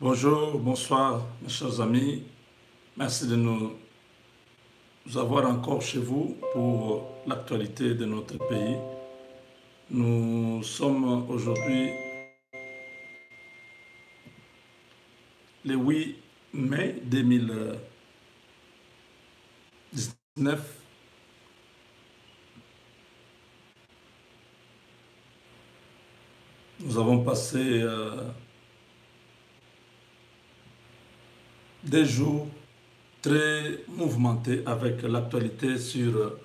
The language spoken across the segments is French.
Bonjour, bonsoir, mes chers amis. Merci de nous avoir encore chez vous pour l'actualité de notre pays. Nous sommes aujourd'hui le 8 mai 2019. Nous avons passé euh, des jours très mouvementés avec l'actualité sur euh,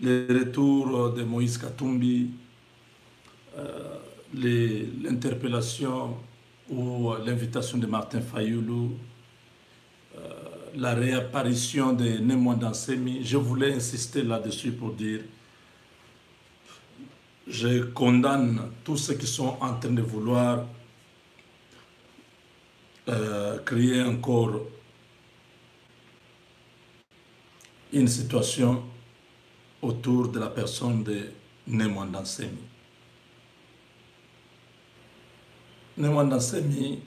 les retours de Moïse Katumbi, euh, l'interpellation ou l'invitation de Martin Fayoulou, la réapparition de Nemo Dansemi. Je voulais insister là-dessus pour dire je condamne tous ceux qui sont en train de vouloir euh, créer encore une situation autour de la personne de Nemwanda. Nemwanda Nsemi,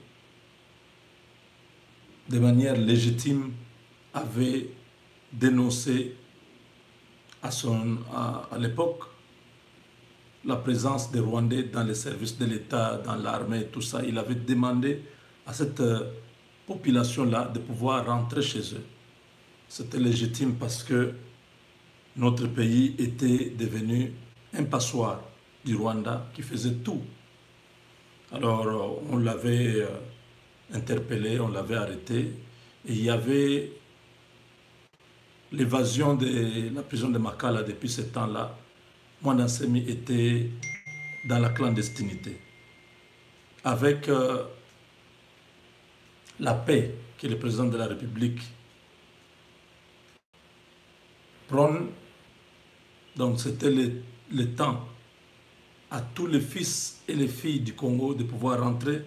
de manière légitime, avait dénoncé à, à l'époque la présence des Rwandais dans les services de l'État, dans l'armée, tout ça. Il avait demandé à cette euh, population-là de pouvoir rentrer chez eux. C'était légitime parce que notre pays était devenu un passoire du Rwanda qui faisait tout. Alors euh, on l'avait euh, interpellé, on l'avait arrêté et il y avait l'évasion de la prison de Makala depuis ce temps-là Semi était dans la clandestinité. Avec la paix que le président de la République prône, donc c'était le, temps à tous les fils et les filles du Congo de pouvoir rentrer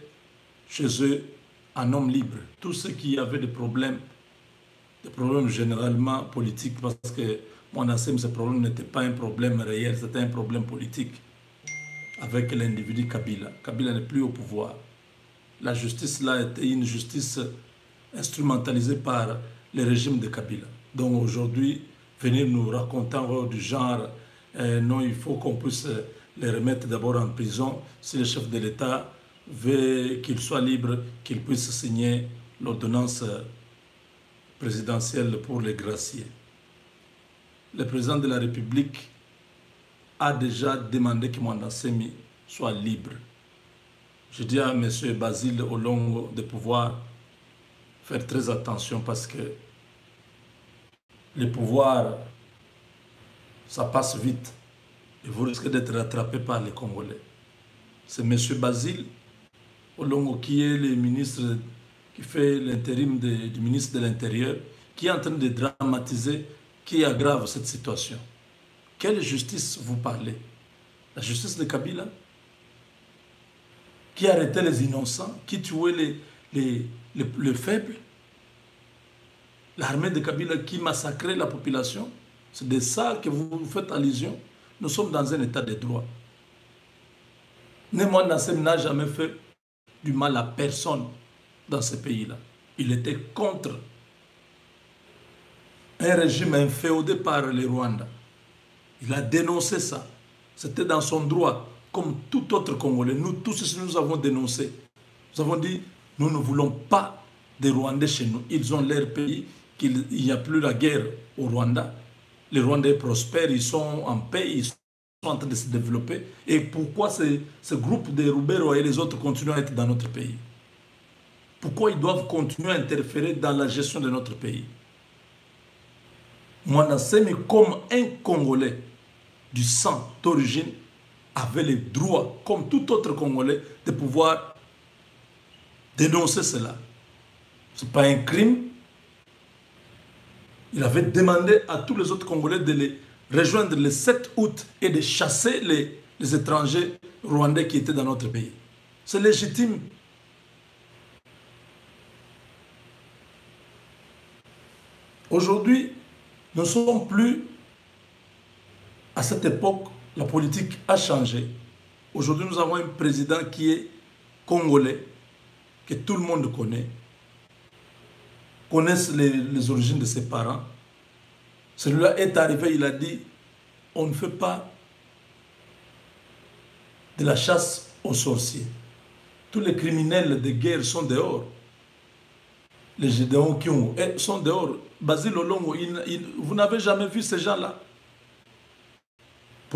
chez eux en homme libre. Tous ceux qui avaient des problèmes, des problèmes généralement politiques, parce que mon ce problème n'était pas un problème réel, c'était un problème politique avec l'individu Kabila. Kabila n'est plus au pouvoir. La justice là était une justice instrumentalisée par le régime de Kabila. Donc aujourd'hui, venir nous raconter du genre, euh, non, il faut qu'on puisse les remettre d'abord en prison. Si le chef de l'État veut qu'il soit libre, qu'il puisse signer l'ordonnance présidentielle pour les graciers le président de la République a déjà demandé que Semi soit libre. Je dis à M. Basile Olongo de pouvoir faire très attention parce que le pouvoir, ça passe vite et vous risquez d'être rattrapé par les Congolais. C'est M. Basile Olongo qui est le ministre, qui fait l'intérim du ministre de l'Intérieur, qui est en train de dramatiser qui aggrave cette situation. Quelle justice vous parlez? La justice de Kabila? Qui arrêtait les innocents Qui tuait les, les, les, faibles L'armée de Kabila qui massacrait la population C'est de ça que vous faites allusion. Nous sommes dans un état de droit. Némoine Nassem n'a jamais fait du mal à personne dans ce pays-là. Il était contre un régime inféodé par les Rwandais. Il a dénoncé ça. C'était dans son droit, comme tout autre Congolais. Nous tous, nous avons dénoncé. Nous avons dit, nous ne voulons pas des Rwandais chez nous. Ils ont leur pays, qu'il n'y a plus la guerre au Rwanda. Les Rwandais prospèrent, ils sont en paix, ils sont en train de se développer. Et pourquoi ce, ce groupe de Rubero et les autres continuent à être dans notre pays? Pourquoi ils doivent continuer à interférer dans la gestion de notre pays? Mwanasemi, comme un Congolais du sang d'origine, avait le droit, comme tout autre Congolais, de pouvoir dénoncer cela. Ce n'est pas un crime. Il avait demandé à tous les autres Congolais de les rejoindre le 7 août et de chasser les, les étrangers rwandais qui étaient dans notre pays. C'est légitime. Aujourd'hui, nous ne sommes plus à cette époque, la politique a changé. Aujourd'hui, nous avons un président qui est congolais, que tout le monde connaît, connaissent les, origines de ses parents. Celui-là est arrivé, il a dit, on ne fait pas de la chasse aux sorciers. Tous les criminels de guerre sont dehors. Les Gédéons qui eh, sont dehors. Basile Olongo, vous n'avez jamais vu ces gens-là?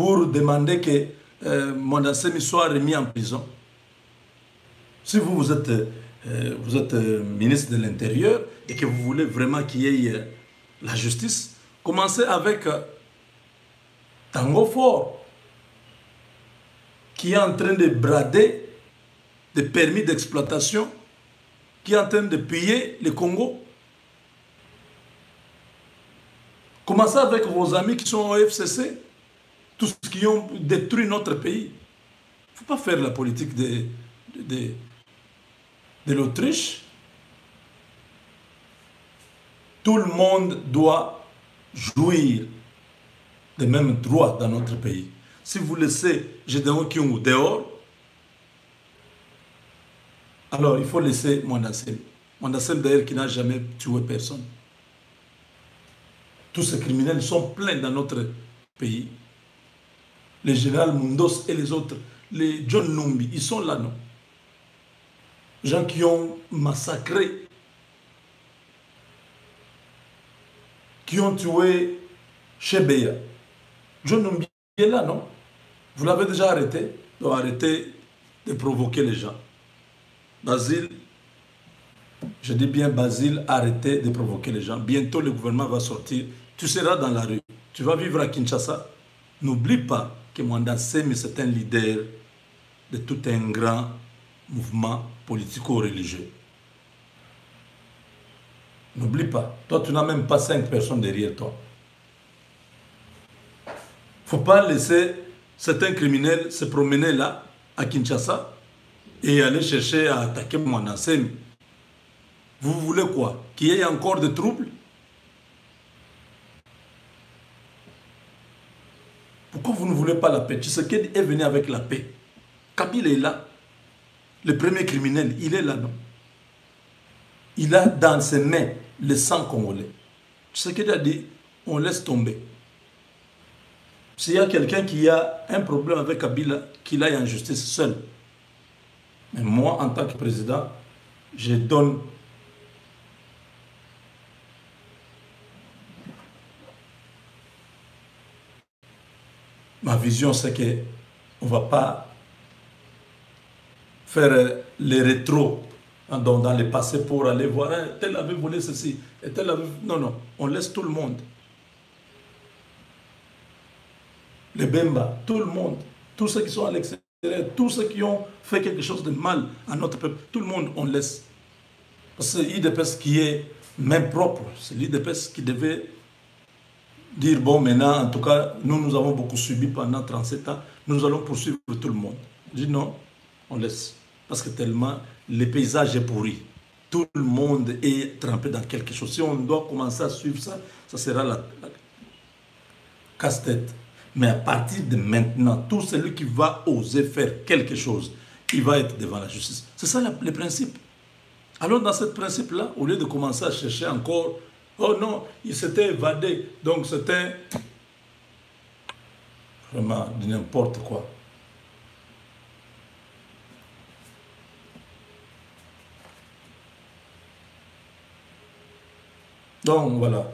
Pour demander que euh, Mondassemi soit remis en prison. Si vous, vous êtes, euh, vous êtes euh, ministre de l'Intérieur et que vous voulez vraiment qu'il y ait euh, la justice, commencez avec Tango Fort, qui est en train de brader des permis d'exploitation, qui est en train de piller le Congo. Commencez avec vos amis qui sont au FCC, tous qui ont détruit notre pays. Il ne faut pas faire la politique de, l'Autriche. Tout le monde doit jouir des mêmes droits dans notre pays. Si vous laissez Gédéon Kyungu dehors, alors il faut laisser Mwandasem. Mwandasem d'ailleurs qui n'a jamais tué personne. Tous ces criminels sont pleins dans notre pays. Les général Mundos et les autres, les John Numbi, ils sont là, non? Gens qui ont massacré, qui ont tué Chebeya. John Numbi est là, non? Vous l'avez déjà arrêté? Donc arrêtez de provoquer les gens. Basile, je dis bien Basile, arrêtez de provoquer les gens. Bientôt le gouvernement va sortir. Tu seras dans la rue. Tu vas vivre à Kinshasa. N'oublie pas que Mwanda Semi, c'est un leader de tout un grand mouvement politico-religieux. N'oublie pas. Toi, tu n'as même pas cinq personnes derrière toi. Faut pas laisser certains criminels se promener là, à Kinshasa, et aller chercher à attaquer Mwanda Semi. Vous voulez quoi? Qu'il y ait encore des troubles? Pourquoi vous ne voulez pas la paix? Tshisekedi est venu avec la paix. Kabila est là. Le premier criminel, il est là, non? Il a dans ses mains le sang congolais. Tshisekedi a dit, on laisse tomber. S'il y a quelqu'un qui a un problème avec Kabila, qu'il aille en justice seul. Mais moi, en tant que président, je donne vision, c'est qu'on ne va pas faire les rétros dans, dans le passé pour aller voir hein, tel avait volé ceci et tel avait... Non, non, on laisse tout le monde. Les Bemba, tout le monde, tous ceux qui sont à l'extérieur, tous ceux qui ont fait quelque chose de mal à notre peuple, tout le monde, on laisse. Parce que c'est l'IDPS qui est même propre, c'est l'IDPS qui devait dire, bon, maintenant, en tout cas, nous, nous avons beaucoup subi pendant 37 ans, nous allons poursuivre tout le monde. Je dis non, on laisse. Parce que tellement, le paysage est pourri. Tout le monde est trempé dans quelque chose. Si on doit commencer à suivre ça, ça sera la, casse-tête. Mais à partir de maintenant, tout celui qui va oser faire quelque chose, il va être devant la justice. C'est ça le principe. Alors dans ce principe-là, au lieu de commencer à chercher encore, oh non, il s'était évadé, donc c'était vraiment de n'importe quoi. Donc voilà.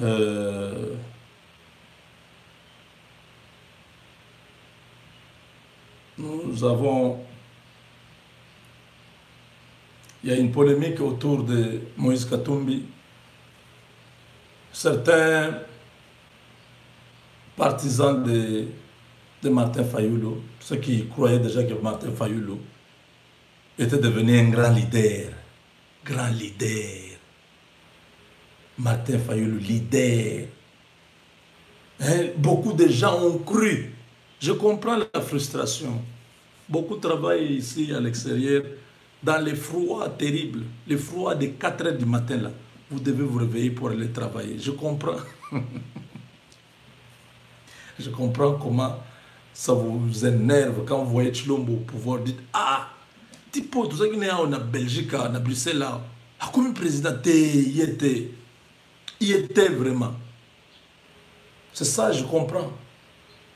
Euh, nous avons il y a une polémique autour de Moïse Katumbi. Certains partisans de, de Martin Fayoulou, ceux qui croyaient déjà que Martin Fayoulou était devenu un grand leader, grand leader. Martin Fayoulou, leader. Hein, Beaucoup de gens ont cru. Je comprends la frustration. Beaucoup travaillent ici à l'extérieur dans les froids terribles, les froids de 4 heures du matin là. Vous devez vous réveiller pour aller travailler. Je comprends. Je comprends comment ça vous énerve quand vous voyez Chilombo au pouvoir. Dites Ah, tipo tozalaki na na belgique na bruxelles awa akomi président te ye te ye te vraiment c'est ça je comprends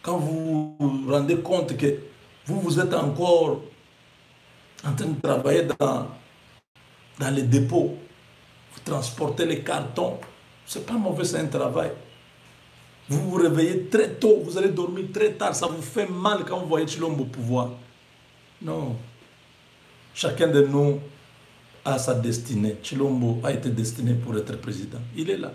quand vous vous rendez compte que vous vous êtes encore en train de travailler dans, dans les dépôts vous transportez les cartons c'est pas mauvais c'est un travail vous vous réveillez très tôt, vous allez dormir très tard, ça vous fait mal quand vous voyez Chilombo au pouvoir. Non. Chacun de nous a sa destinée. Chilombo a été destiné pour être président. Il est là.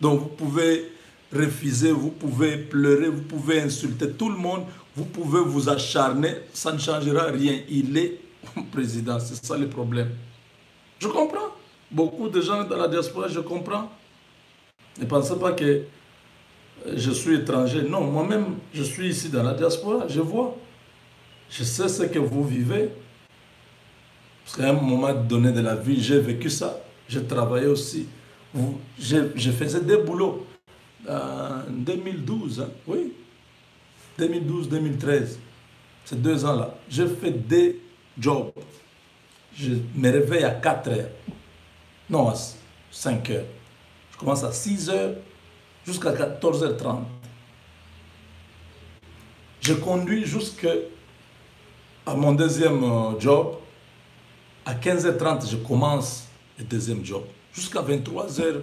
Donc vous pouvez refuser, vous pouvez pleurer, vous pouvez insulter tout le monde, vous pouvez vous acharner, ça ne changera rien. Il est président, c'est ça le problème. Je comprends. Beaucoup de gens dans la diaspora, je comprends. Ne pensez pas que je suis étranger. Non, moi-même, je suis ici dans la diaspora, je vois. Je sais ce que vous vivez. Parce qu'à un moment donné de la vie, j'ai vécu ça. J'ai travaillé aussi. Je, faisais des boulots en 2012, hein. oui. 2012-2013. Ces deux ans-là. J'ai fait des jobs. Je me réveille à 4 heures. Non, à 5 heures. Je commence à 6 heures jusqu'à 14h30. Je conduis jusqu'à mon deuxième euh, job. À 15h30, je commence le deuxième job. Jusqu'à 23h30.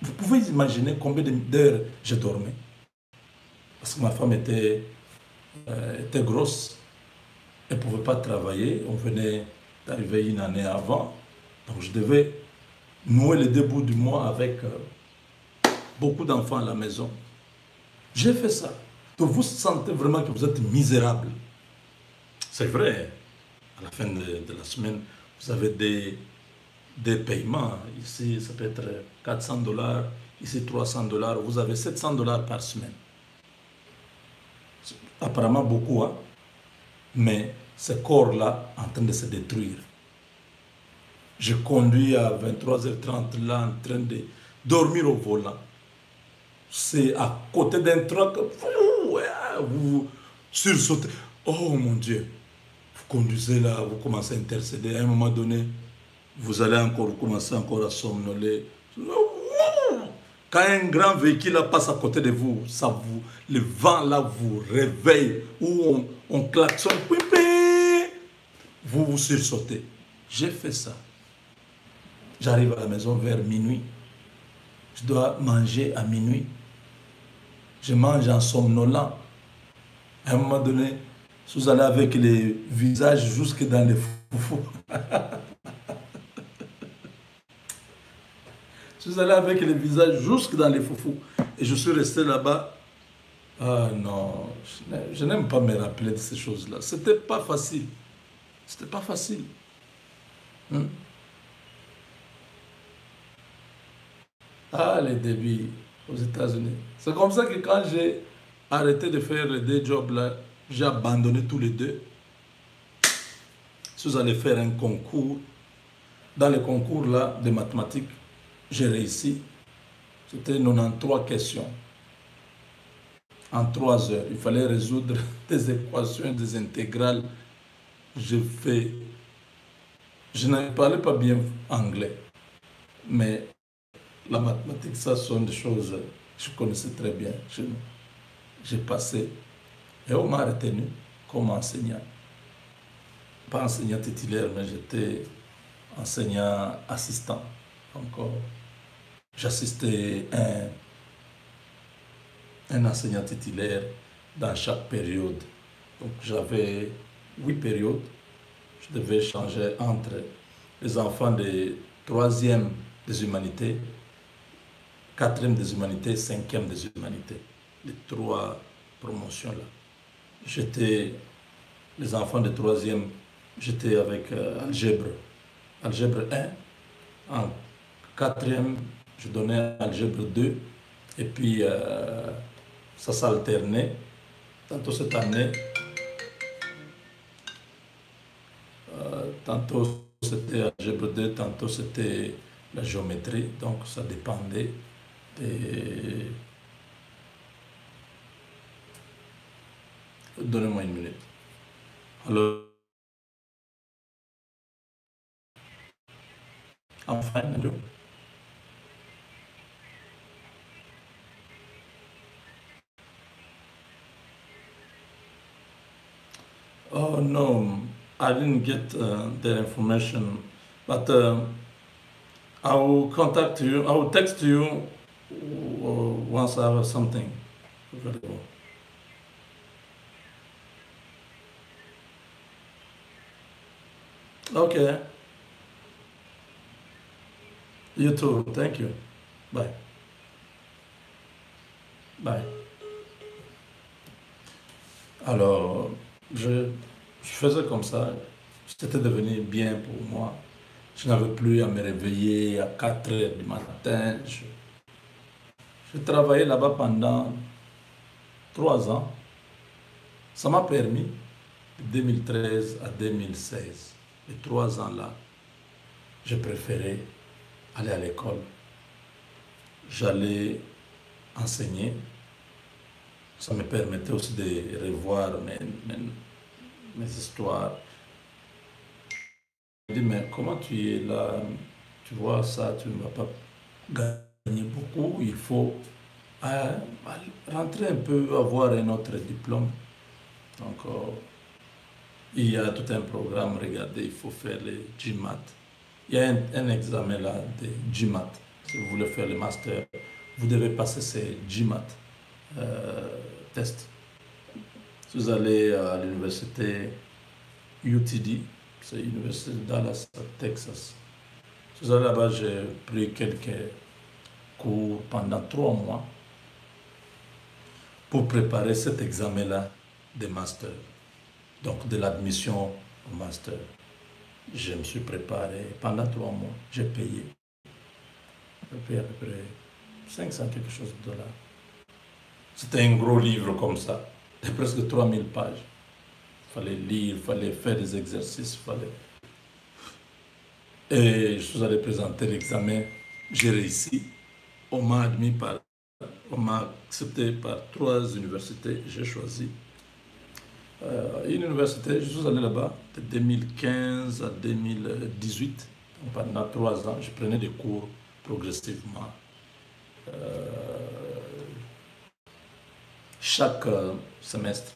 Vous pouvez imaginer combien d'heures je dormais? Parce que ma femme était, euh, était grosse. Elle ne pouvait pas travailler. On venait d'arriver une année avant. Donc je devais nouer le début du mois avec... Euh, beaucoup d'enfants à la maison. J'ai fait ça. Donc vous sentez vraiment que vous êtes misérable. C'est vrai. À la fin de, la semaine, vous avez des, des paiements. Ici, ça peut être 400 dollars. Ici, 300 dollars. Vous avez 700 dollars par semaine. Apparemment beaucoup, hein? Mais ce corps-là en train de se détruire. Je conduis à 23h30 là en train de dormir au volant c'est à côté d'un truc, vous, vous sursautez. Oh mon Dieu, vous conduisez là, vous commencez à intercéder. À un moment donné, vous allez encore, commencer encore à somnoler. Quand un grand véhicule passe à côté de vous, ça vous, le vent là vous réveille, ou on, on klaxonne, vous vous sursautez. J'ai fait ça. J'arrive à la maison vers minuit. Je dois manger à minuit je mange en somnolant. À un moment donné, vous allez avec les visages jusque dans les foufous. vous allez avec les visages jusque dans les foufous. Et je suis resté là-bas. Ah non, je n'aime pas me rappeler de ces choses-là. C'était pas facile. C'était pas facile. Hmm? Ah, les débuts aux États-Unis. C'est comme ça que quand j'ai arrêté de faire les deux jobs là, j'ai abandonné tous les deux. Si vous allez faire un concours, dans le concours là de mathématiques, j'ai réussi. C'était 93 questions. En trois heures, il fallait résoudre des équations, des intégrales. Je fais. Je ne parlais pas bien anglais, mais la mathématique, ça sont des choses que je connaissais très bien J'ai passé et on m'a retenu comme enseignant. Pas enseignant titulaire, mais j'étais enseignant assistant. Encore, j'assistais un, un enseignant titulaire dans chaque période. Donc j'avais huit périodes. Je devais changer entre les enfants de troisième des humanités quatrième des humanités, cinquième des humanités. Les trois promotions-là. J'étais, les enfants de troisième, j'étais avec euh, algèbre, algèbre 1. En quatrième, je donnais algèbre 2, et puis euh, ça s'alternait. Tantôt cette année, euh, tantôt c'était algèbre 2, tantôt c'était la géométrie, donc ça dépendait. Donnez-moi une minute. Alors, enfin, Oh no, I didn't get uh, the information, but uh, I will contact you. I will text you uh, once I have something available. Okay. You too. Thank you. Bye. Bye. Alors, je, faisais comme ça. C'était devenu bien pour moi. Je n'avais plus à me réveiller à 4 heures du matin. Je, travaillais là-bas pendant trois ans. Ça m'a permis, de 2013 à 2016, les trois ans-là, je préférais aller à l'école. J'allais enseigner. Ça me permettait aussi de revoir mes, mes, histoires. Je me dis, mais comment tu es là? Tu vois ça, tu ne vas pas gagner beaucoup. Il faut euh, rentrer un peu, avoir un autre diplôme. Donc, euh, il y a tout un programme, regardez, il faut faire les GMAT. Il y a un, un examen là de GMAT. Si vous voulez faire le master, vous devez passer ces GMAT euh, tests. Si vous allez à l'université UTD, c'est l'université de Dallas, Texas. Si vous allez là-bas, j'ai pris quelques cours pendant trois mois pour préparer cet examen-là de master, donc de l'admission au master. Je me suis préparé pendant trois mois, j'ai payé. J'ai payé à peu près 500 quelque chose de dollars. C'était un gros livre comme ça, de presque 3000 pages. Il fallait lire, il fallait faire des exercices, fallait... Et je suis allé présenter l'examen, j'ai réussi. On m'a admis par on m'a accepté par trois universités, j'ai choisi. Euh, une université, je suis allé là-bas de 2015 à 2018. Donc pendant trois ans, je prenais des cours progressivement. Euh, chaque euh, semestre,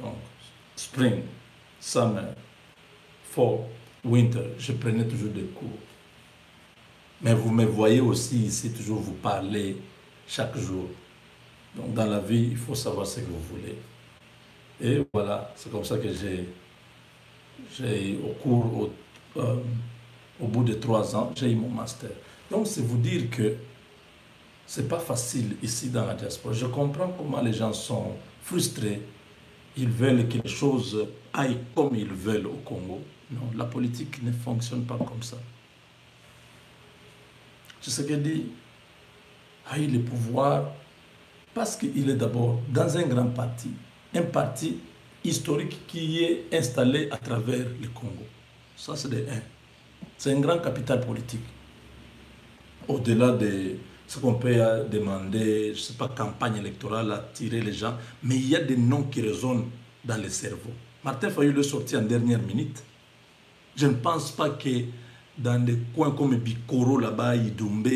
donc spring, summer, fall, winter, je prenais toujours des cours. Mais vous me voyez aussi ici toujours vous parler chaque jour. Donc dans la vie, il faut savoir ce que vous voulez. Et voilà, c'est comme ça que j'ai, j'ai au cours, au, euh, au bout de trois ans, j'ai eu mon master. Donc c'est vous dire que c'est pas facile ici dans la diaspora. Je comprends comment les gens sont frustrés. Ils veulent que les choses aillent comme ils veulent au Congo. Non, la politique ne fonctionne pas comme ça. C'est ce que dit a eu le pouvoir parce qu'il est d'abord dans un grand parti, un parti historique qui est installé à travers le Congo. Ça, c'est un. C'est un grand capital politique. Au-delà de ce qu'on peut demander, je ne sais pas, campagne électorale, attirer les gens, mais il y a des noms qui résonnent dans le cerveau. Martin Fayou le sorti en dernière minute. Je ne pense pas que dans des coins comme Bikoro, là-bas, Idoumbe,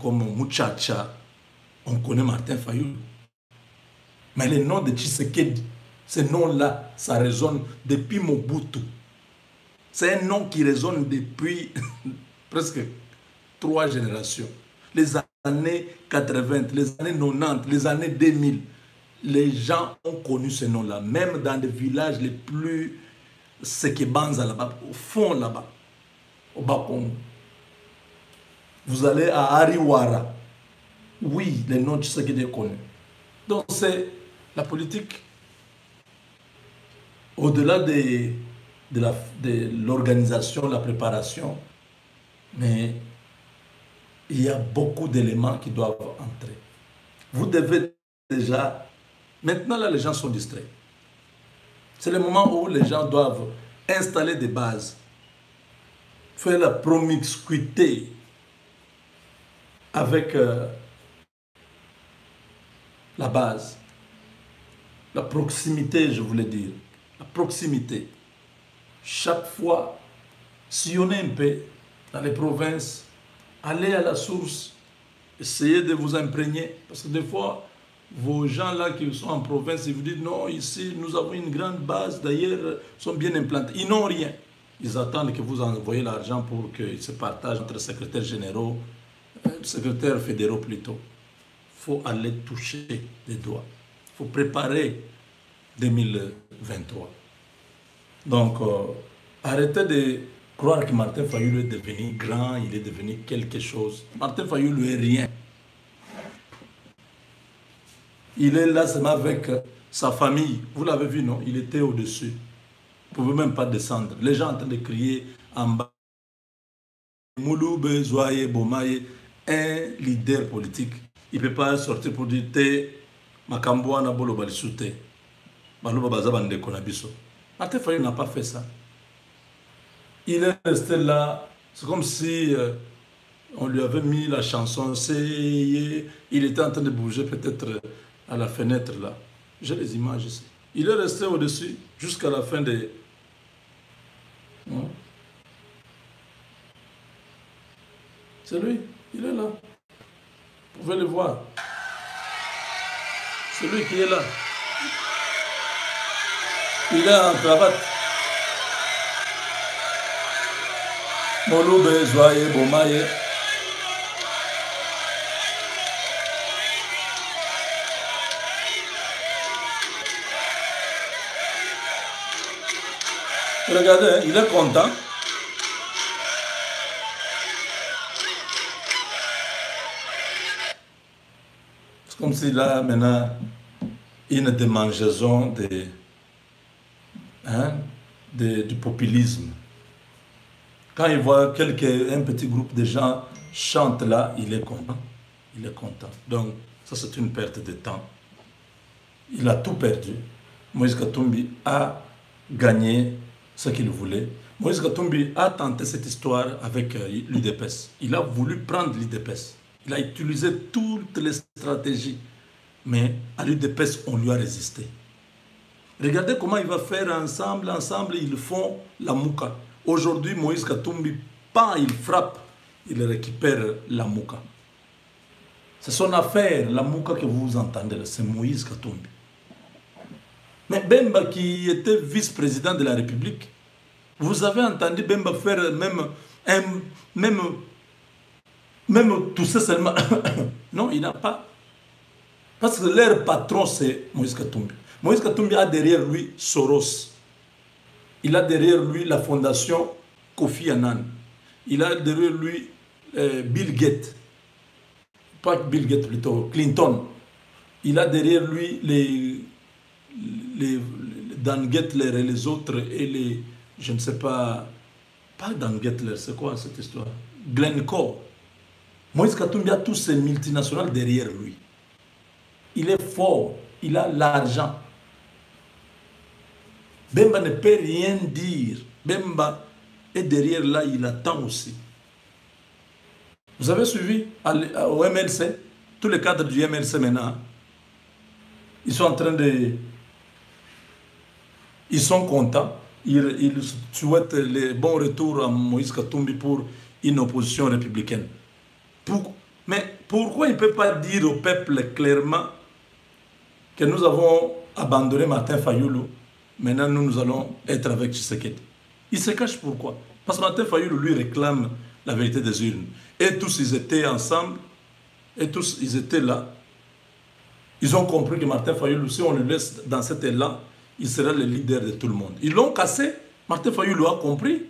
comme Muchacha, on connaît Martin Fayou. Mais le nom de Tshisekedi, ce nom-là, ça résonne depuis Mobutu. C'est un nom qui résonne depuis presque trois générations. Les années 80, les années 90, les années 2000, les gens ont connu ce nom-là, même dans des villages les plus sekebanza là-bas, au fond là-bas, au Bakongo. Vous allez à Ariwara. Oui, le nom de Tshisekedi est connu. Donc c'est la politique, au-delà de, de l'organisation, de la préparation, mais il y a beaucoup d'éléments qui doivent entrer. Vous devez déjà... Maintenant, là, les gens sont distraits. C'est le moment où les gens doivent installer des bases, faire la promiscuité avec euh, la base, la proximité, je voulais dire, la proximité. Chaque fois, sillonner un peu dans les provinces, allez à la source, essayez de vous imprégner. Parce que des fois, vos gens là qui sont en province, ils vous disent non, ici nous avons une grande base, d'ailleurs, sont bien implantés. Ils n'ont rien. Ils attendent que vous envoyez l'argent pour qu'ils se partagent entre secrétaires généraux, euh, secrétaires fédéraux plutôt. Il faut aller toucher les doigts. Il faut préparer 2023. Donc, euh, arrêtez de croire que Martin Fayoulou est devenu grand, il est devenu quelque chose. Martin Fayoulou est rien. Il est là seulement avec sa famille. Vous l'avez vu, non? Il était au-dessus. Vous ne pouvez même pas descendre. Les gens en train de crier en bas. Mouloube, Zouaye, Bomaye, un leader politique. Il ne peut pas sortir pour dire Te, Makambouana, Bolo, Balisute. Baloba, Bazabande, Konabiso. Martin Fayoulou n'a pas fait ça. Il est resté là. C'est comme si euh, on lui avait mis la chanson. Il était en train de bouger peut-être à la fenêtre là. J'ai les images ici. Il est resté au-dessus jusqu'à la fin des... C'est lui, il est là. Vous pouvez le voir. C'est lui qui est là. Il est en cravate. Moloube, joyeux, bomaye. Regardez, il est content. C'est comme s'il a maintenant une démangeaison de, hein, du populisme. Quand il voit quelques, un petit groupe de gens chante là, il est content. Il est content. Donc, ça c'est une perte de temps. Il a tout perdu. Moïse Katumbi a gagné ce qu'il voulait. Moïse Katumbi a tenté cette histoire avec euh, l'UDPS. Il a voulu prendre l'UDPS. Il a utilisé toutes les stratégies. Mais à l'UDPS, on lui a résisté. Regardez comment il va faire ensemble, ensemble, ils font la mouka. Aujourd'hui, Moïse Katumbi, pas il frappe, il récupère la mouka. C'est son affaire, la mouka que vous entendez, c'est Moïse Katumbi. Mais Bemba, qui était vice-président de la République, vous avez entendu Bemba faire même, même, même tout ça seulement. non, il n'a pas. Parce que leur patron, c'est Moïse Katumbi. Moïse Katumbi a derrière lui Soros. Il a derrière lui la fondation Kofi Annan. Il a derrière lui euh, Bill Gates. Pas Bill Gates plutôt, Clinton. Il a derrière lui les Dan Gettler et les autres, et les, je ne sais pas, pas Dan Gettler, c'est quoi cette histoire? Glencore. Moïse Katumbi a tous ces multinationales derrière lui. Il est fort, il a l'argent. Bemba ne peut rien dire. Bemba est derrière là, il attend aussi. Vous avez suivi au MLC, tous les cadres du MLC maintenant, ils sont en train de ils sont contents. Ils, souhaitent le bon retour à Moïse Katumbi pour une opposition républicaine. mais pourquoi il ne peut pas dire au peuple clairement que nous avons abandonné Martin Fayoulou, maintenant nous, nous allons être avec Tshisekedi Il se cache pourquoi? Parce que Martin Fayoulou lui réclame la vérité des urnes. Et tous ils étaient ensemble, et tous ils étaient là. Ils ont compris que Martin Fayoulou, si on le laisse dans cet élan, il sera le leader de tout le monde. Ils l'ont cassé. Martin Fayou a compris.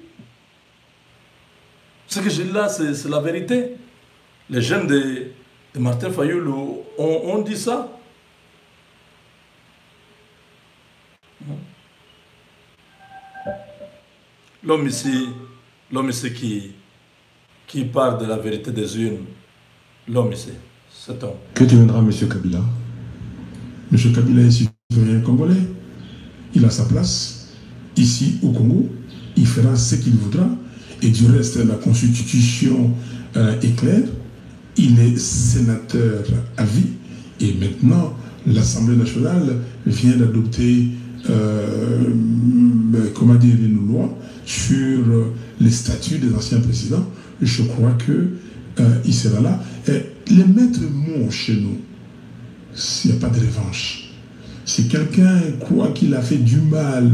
Ce que j'ai là, c'est la vérité. Les jeunes de, Martin Fayou ont, dit ça. L'homme ici, l'homme ici qui, parle de la vérité des urnes, l'homme ici, c'est homme. Que deviendra M. Kabila? M. Kabila est citoyen congolais il a sa place ici au Congo, il fera ce qu'il voudra, et du reste, la constitution euh, est claire, il est sénateur à vie, et maintenant, l'Assemblée nationale vient d'adopter, euh, une loi sur les statuts des anciens présidents je crois que euh, il sera là. Et les maîtres mots chez nous, il n'y a pas de revanche. Si quelqu'un croit qu'il a fait du mal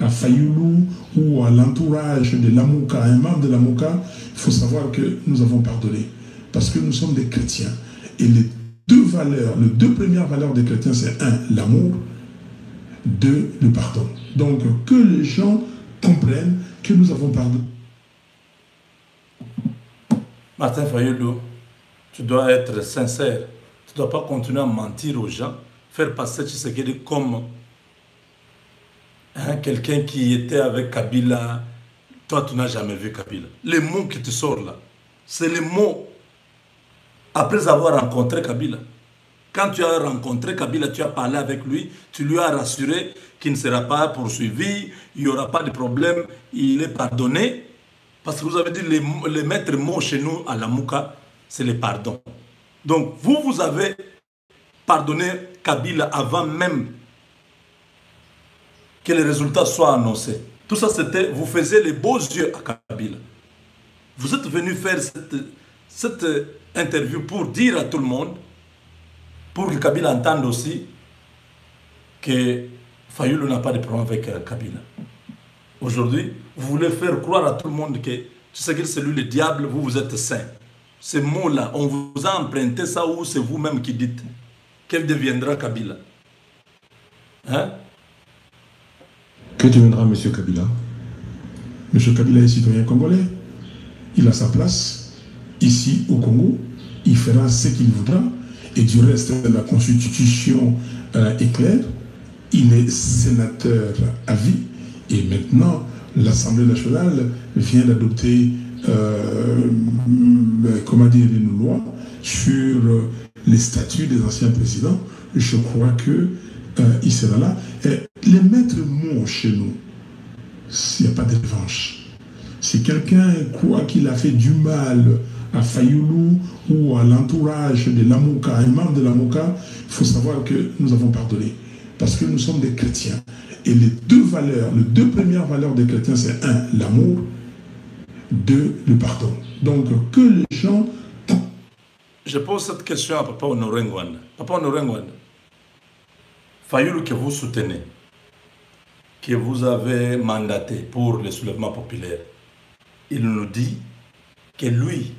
à Fayoulou ou à l'entourage de l'Amouka, un membre de l'Amouka, il faut savoir que nous avons pardonné. Parce que nous sommes des chrétiens. Et les deux valeurs, les deux premières valeurs des chrétiens, c'est un, l'amour, deux, le pardon. Donc que les gens comprennent que nous avons pardonné. Martin Fayoulou, tu dois être sincère. Tu ne dois pas continuer à mentir aux gens, faire passer Tshisekedi comme hein, quelqu'un qui était avec Kabila. Toi, tu n'as jamais vu Kabila. Les mots qui te sortent là, c'est les mots après avoir rencontré Kabila. Quand tu as rencontré Kabila, tu as parlé avec lui, tu lui as rassuré qu'il ne sera pas poursuivi, il n'y aura pas de problème, il est pardonné. Parce que vous avez dit les, les maîtres mots chez nous à la Mouka, c'est le pardon. Donc vous, vous avez pardonné Kabila avant même que les résultats soient annoncés. Tout ça, c'était, vous faisiez les beaux yeux à Kabila. Vous êtes venu faire cette, cette interview pour dire à tout le monde, pour que Kabila entende aussi que Fayoulou n'a pas de problème avec euh, Kabila. Aujourd'hui, vous voulez faire croire à tout le monde que c'est lui le diable, vous, vous êtes saint. Ces mots-là, on vous a emprunté ça ou c'est vous-même qui dites Quel deviendra Kabila? Hein? Que deviendra M. Kabila? M. Kabila est citoyen congolais. Il a sa place ici au Congo. Il fera ce qu'il voudra. Et du reste, la constitution euh, est claire. Il est sénateur à vie. Et maintenant, l'Assemblée nationale vient d'adopter, euh, comment dire, une loi sur les statuts des anciens présidents. Je crois que euh, il sera là. Les maîtres mots chez nous, il n'y a pas de revanche. Si quelqu'un croit qu'il a fait du mal à Fayoulou ou à l'entourage de l'Amouka, un membre de l'Amouka, il faut savoir que nous avons pardonné. Parce que nous sommes des chrétiens. Et les deux valeurs, les deux premières valeurs des chrétiens, c'est un, l'amour, deux, le pardon. Donc que les gens... Je pose cette question à Papa Honoré Ngwanda. Papa Honoré Ngwanda, Fayoulou que vous soutenez, que vous avez mandaté pour le soulèvement populaire, il nous dit que lui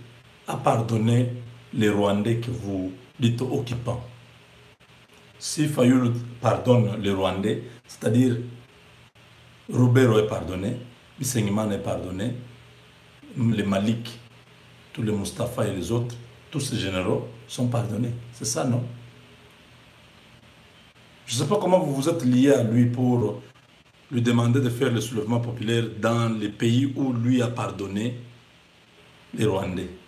a pardonné les Rwandais que vous dites occupants. Si Fayoulou pardonne les Rwandais, c'est-à-dire Roubero est pardonné, Bissengimane est pardonné, les Malik, tous les Mustafa et les autres, tous ces généraux sont pardonnés. C'est ça, non? Je ne sais pas comment vous vous êtes lié à lui pour lui demander de faire le soulèvement populaire dans les pays où lui a pardonné les Rwandais.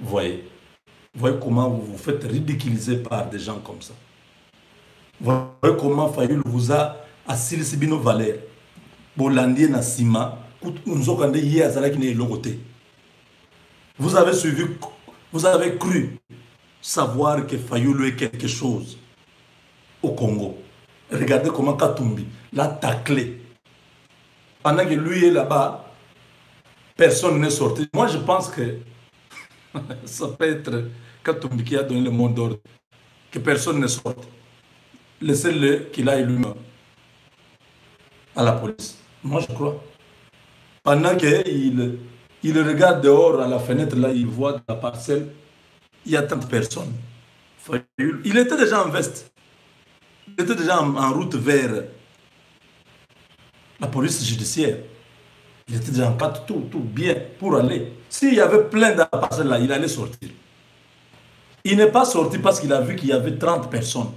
Voyez voyez comment vous vous faites ridiculiser par des gens comme ça. Voyez comment Fayoul vous a asilisi bino valeur. Bolandi na sima, nzokande ye azalaki ne logote. Vous avez suivi, vous avez cru savoir que Fayoulou est quelque chose au Congo. Regardez comment Katumbi l'a taclé. Pendant que lui est là-bas, personne n'est sorti. Moi, je pense que ça peut être Katumbi qui a donné le mot d'ordre, que personne ne sorte. Laissez-le qu'il aille lui-même à la police. Moi, je crois. Pendant qu'il il regarde dehors à la fenêtre, là, il voit la parcelle, il y a tant de personnes. Il était déjà en veste. Il était déjà en, en route vers la police judiciaire. Il était déjà en quatre tout, tout bien pour aller. S'il y avait plein parcelles là, il allait sortir. Il n'est pas sorti parce qu'il a vu qu'il y avait 30 personnes.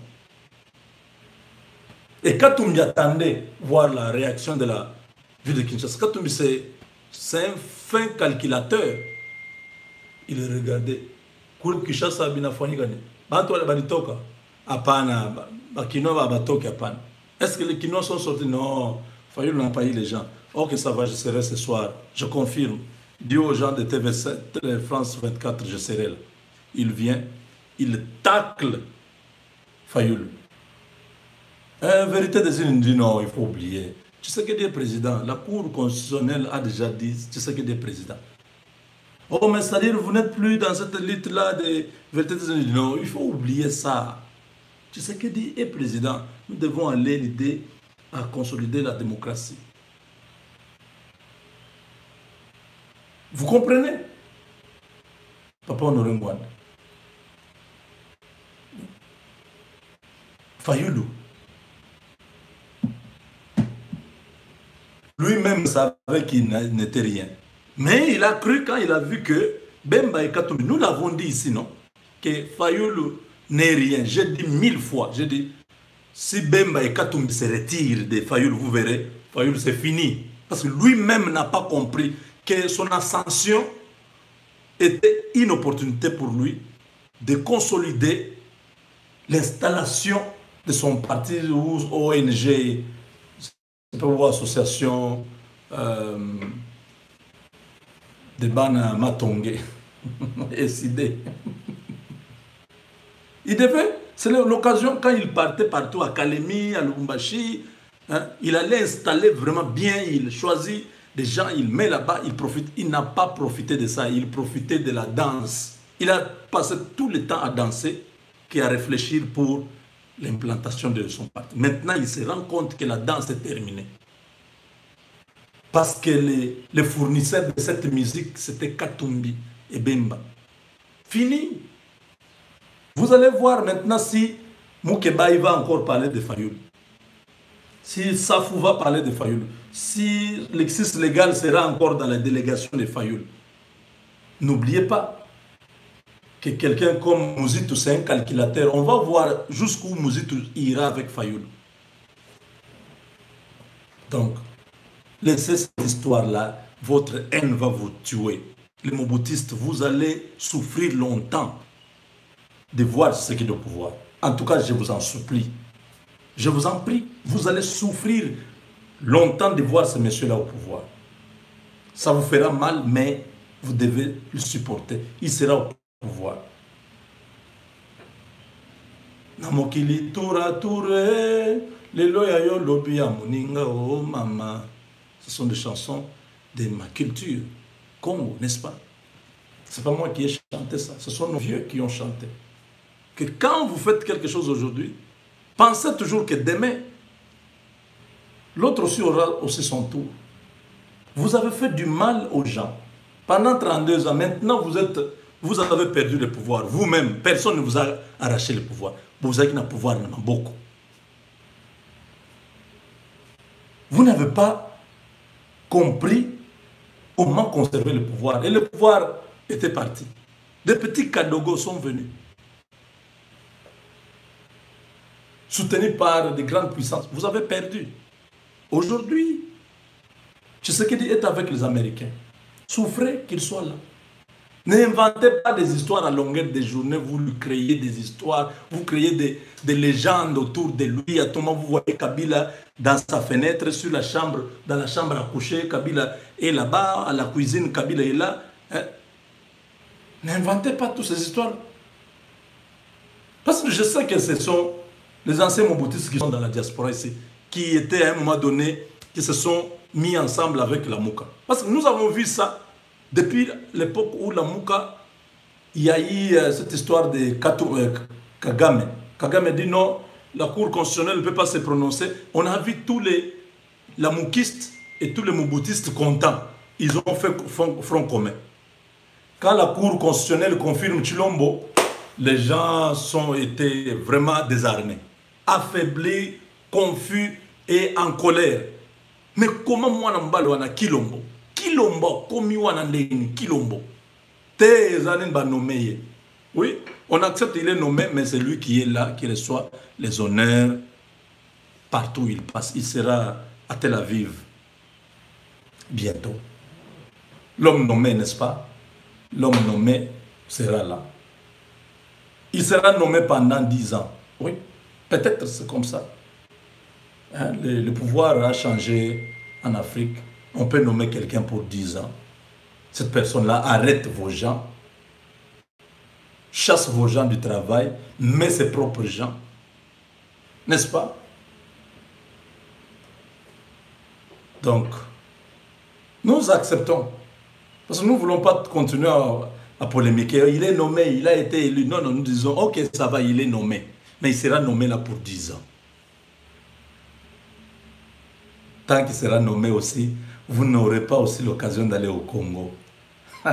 Et Katumbi attendait voir la réaction de la ville de Kinshasa. Katumbi, c'est un fin calculateur. Il regardait. Kinshasa balitoka? Hapana, bakinoa babatoke hapana. Est-ce que les Kinois sont sortis? Non. Fayou n'a pas eu les gens. Ok, ça va, je serai ce soir. Je confirme. Dis aux gens de TV7, France 24, je serai là. Il vient, il tacle Fayoul. En vérité des îles dit non, il faut oublier. Tu sais que des présidents, la Cour constitutionnelle a déjà dit, tu sais que des présidents. Oh, mais c'est-à-dire, vous n'êtes plus dans cette lutte-là de vérité Non, il faut oublier ça. Tu sais que dit, et président, nous devons aller l'idée à consolider la démocratie. Vous comprenez? Papa Honoré. Fayoulou. Lui-même savait qu'il n'était rien. Mais il a cru quand il a vu que Bemba et Katoumi, nous l'avons dit ici, non? Que Fayoulou n'est rien. J'ai dit mille fois, j'ai dit, si Bemba et Katoumi se retirent de Fayoulou, vous verrez, Fayoulou c'est fini. Parce que lui-même n'a pas compris que son ascension était une opportunité pour lui de consolider l'installation de son parti ou ONG, association euh, de Bana Matongé, SID. Il devait, c'est l'occasion quand il partait partout à Kalemi, à Lubumbashi, hein, il allait installer vraiment bien, il choisit des gens, il met là-bas, il profite. Il n'a pas profité de ça, il profitait de la danse. Il a passé tout le temps à danser qu'à réfléchir pour l'implantation de son parti. Maintenant, il se rend compte que la danse est terminée. Parce que les, les fournisseurs de cette musique, c'était Katumbi et Bemba. Fini. Vous allez voir maintenant si Moukeba va encore parler de Fayoul. Si Safou va parler de Fayoul si l'exercice légal sera encore dans la délégation de Fayoul. N'oubliez pas que quelqu'un comme Mouzitou, c'est un calculateur. On va voir jusqu'où Mouzitou ira avec Fayoul. Donc, laissez cette histoire-là. Votre haine va vous tuer. Les Mobutistes, vous allez souffrir longtemps de voir ce qui est de pouvoir. En tout cas, je vous en supplie. Je vous en prie, vous allez souffrir longtemps de voir ce monsieur-là au pouvoir. Ça vous fera mal, mais vous devez le supporter. Il sera au pouvoir. namokili moninga oh mama ce sont des chansons de ma culture Congo n'est-ce pas? C'est pas moi qui ai chanté ça ce sont nos vieux qui ont chanté que quand vous faites quelque chose aujourd'hui pensez toujours que demain L'autre aussi aura aussi son tour. Vous avez fait du mal aux gens. Pendant 32 ans, maintenant vous, êtes, avez perdu le pouvoir. Vous-même, personne ne vous a arraché le pouvoir. Vous avez un pouvoir beaucoup. Vous n'avez pas compris comment conserver le pouvoir. Et le pouvoir était parti. Des petits cadogos sont venus. Soutenus par des grandes puissances. Vous avez perdu. Aujourd'hui, Tshisekedi est avec les Américains. Souffrez qu'il soit là. N'inventez pas des histoires à longueur de journée, vous lui créez des histoires, vous créez des, des légendes autour de lui. À tout moment, vous voyez Kabila dans sa fenêtre, sur la chambre, dans la chambre à coucher, Kabila est là-bas, à la cuisine, Kabila est là. Hein? N'inventez pas toutes ces histoires. Parce que je sais que ce sont les anciens Mobutistes qui sont dans la diaspora ici qui étaient à un moment donné, qui se sont mis ensemble avec la Mouka. Parce que nous avons vu ça depuis l'époque où la Mouka, il y a eu euh, cette histoire de euh, Kagame. Kagame dit non, la Cour constitutionnelle ne peut pas se prononcer. On a vu tous les la moukistes et tous les mouboutistes contents. Ils ont fait front, commun. Quand la Cour constitutionnelle confirme Chilombo, les gens sont été vraiment désarmés, affaiblis, confus et en colère. Mais comment moi mbali wana kilombo? Kilombo komi wana ndeni? Kilombo. Te ezali ba nommé oui on accepte il est nommé mais c'est lui qui est là qui reçoit les honneurs. Partout où il passe il sera à Tel Aviv. Bientôt. L'homme nommé n'est-ce pas? L'homme nommé sera là. Il sera nommé pendant dix ans. Oui peut-être c'est comme ça Hein, le, pouvoir a changé en Afrique. On peut nommer quelqu'un pour 10 ans. Cette personne-là arrête vos gens, chasse vos gens du travail, met ses propres gens. N'est-ce pas? Donc, nous acceptons. Parce que nous ne voulons pas continuer à, à, polémiquer. Il est nommé, il a été élu. Non, non, nous disons, ok, ça va, il est nommé. Mais il sera nommé là pour 10 ans. Tant qu'il sera nommé aussi, vous n'aurez pas aussi l'occasion d'aller au Congo.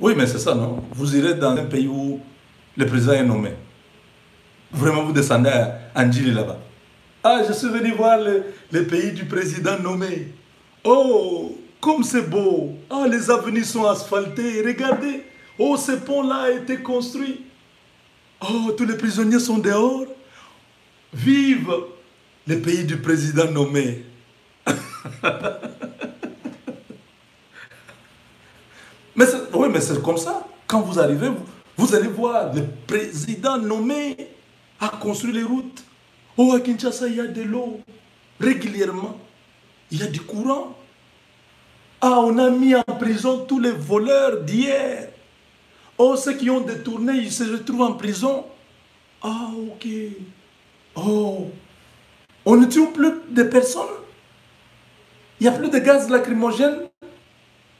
Oui, mais c'est ça, non? Vous irez dans un pays où le président est nommé. Vraiment, vous descendez à Ndjili là-bas. Ah, je suis venu voir le, pays du président nommé. Oh, comme c'est beau. Ah, les avenues sont asphaltées. Regardez. Oh, ce pont-là a été construit. Oh, tous les prisonniers sont dehors. Vive le pays du président nommé. mais oui, mais c'est comme ça. Quand vous arrivez, vous, vous allez voir le président nommé a construit les routes. Oh, à Kinshasa, il y a de l'eau régulièrement. Il y a du courant. Ah, on a mis en prison tous les voleurs d'hier. Oh, ceux qui ont détourné, ils se retrouvent en prison. Ah, ok. Oh, on ne tue plus de personnes. Il n'y a plus de gaz lacrymogène.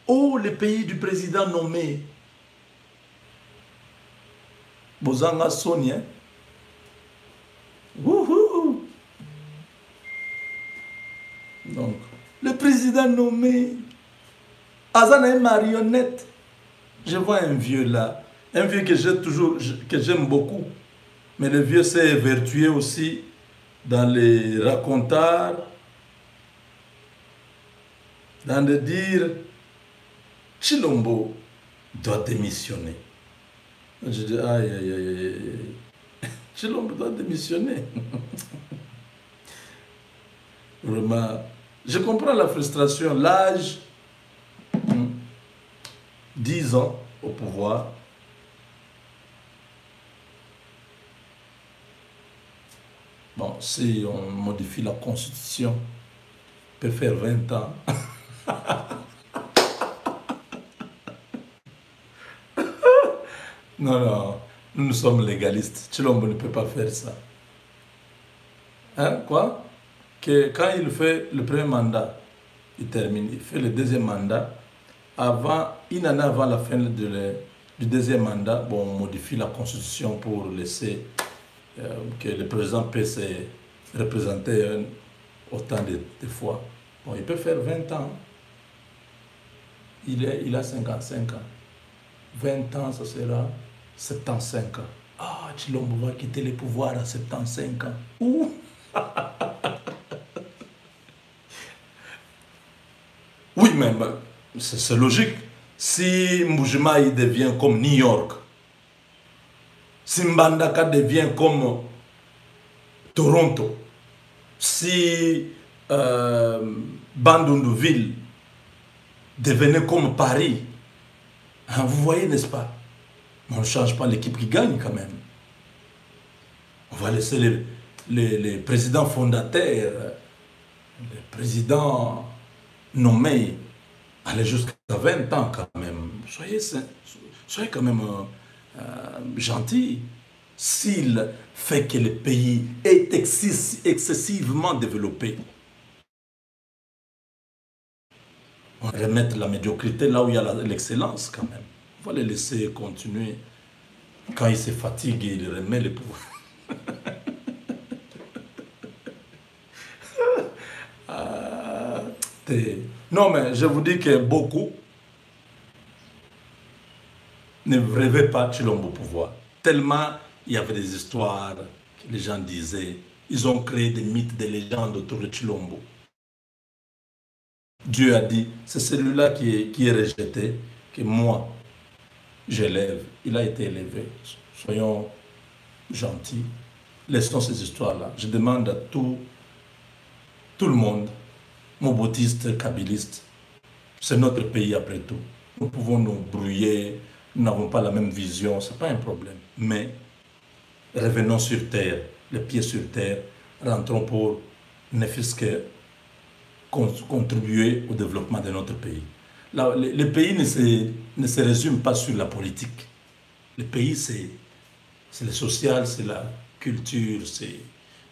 Oh, le pays du président nommé. Bozanga Sonia. Wouhou. Donc, le président nommé. Azana est marionnette. Je vois un vieux là. Un vieux que j'aime toujours, que j'aime beaucoup. Mais le vieux s'est vertué aussi dans les racontards, dans le dire Chilombo doit démissionner. Je dis aïe aïe aïe aïe. Chilombo doit démissionner. Vraiment, je comprends la frustration, l'âge, 10 ans au pouvoir, Bon, si on modifie la constitution, peut faire 20 ans. non, non, nous sommes légalistes. Chilombo ne peut pas faire ça. Hein, quoi? Que quand il fait le premier mandat, il termine, il fait le deuxième mandat, avant, une année avant la fin du deuxième mandat, bon, on modifie la constitution pour laisser euh, que le président peut se représenter autant de, fois. Bon, il peut faire 20 ans. Il, est, il a 55 ans. 20 ans, ça sera 75 ans. Ah, Chilombo va quitter le pouvoir à 75 ans. Ouh oui, mais c'est logique. Si Moujima il devient comme New York, si Mbandaka devient comme Toronto, si euh, Bandunduville devenait comme Paris, hein, vous voyez, n'est-ce pas? On ne change pas l'équipe qui gagne quand même. On va laisser les, les, les présidents fondateurs, les présidents nommés aller jusqu'à 20 ans quand même. Soyez, soyez quand même... Euh, euh, gentil s'il fait que le pays est excessivement développé. On va remettre la médiocrité là où il y a l'excellence quand même. On va les laisser continuer. Quand il se fatigue, il remet le pouvoir. Ah, non, mais je vous dis que beaucoup ne rêvait pas Chilombo pouvoir. Tellement il y avait des histoires que les gens disaient. Ils ont créé des mythes, des légendes autour de Chilombo. Dieu a dit, c'est celui-là qui est, qui est rejeté, que moi, j'élève. Il a été élevé. Soyons gentils. Laissons ces histoires-là. Je demande à tout, tout le monde, mobotiste, kabbyliste, c'est notre pays après tout. Nous pouvons nous brouiller, nous n'avons pas la même vision, ce n'est pas un problème. Mais revenons sur terre, les pieds sur terre, rentrons pour ne fût-ce que contribuer au développement de notre pays. le, pays ne se, ne se résume pas sur la politique. Le pays, c'est le social, c'est la culture, c'est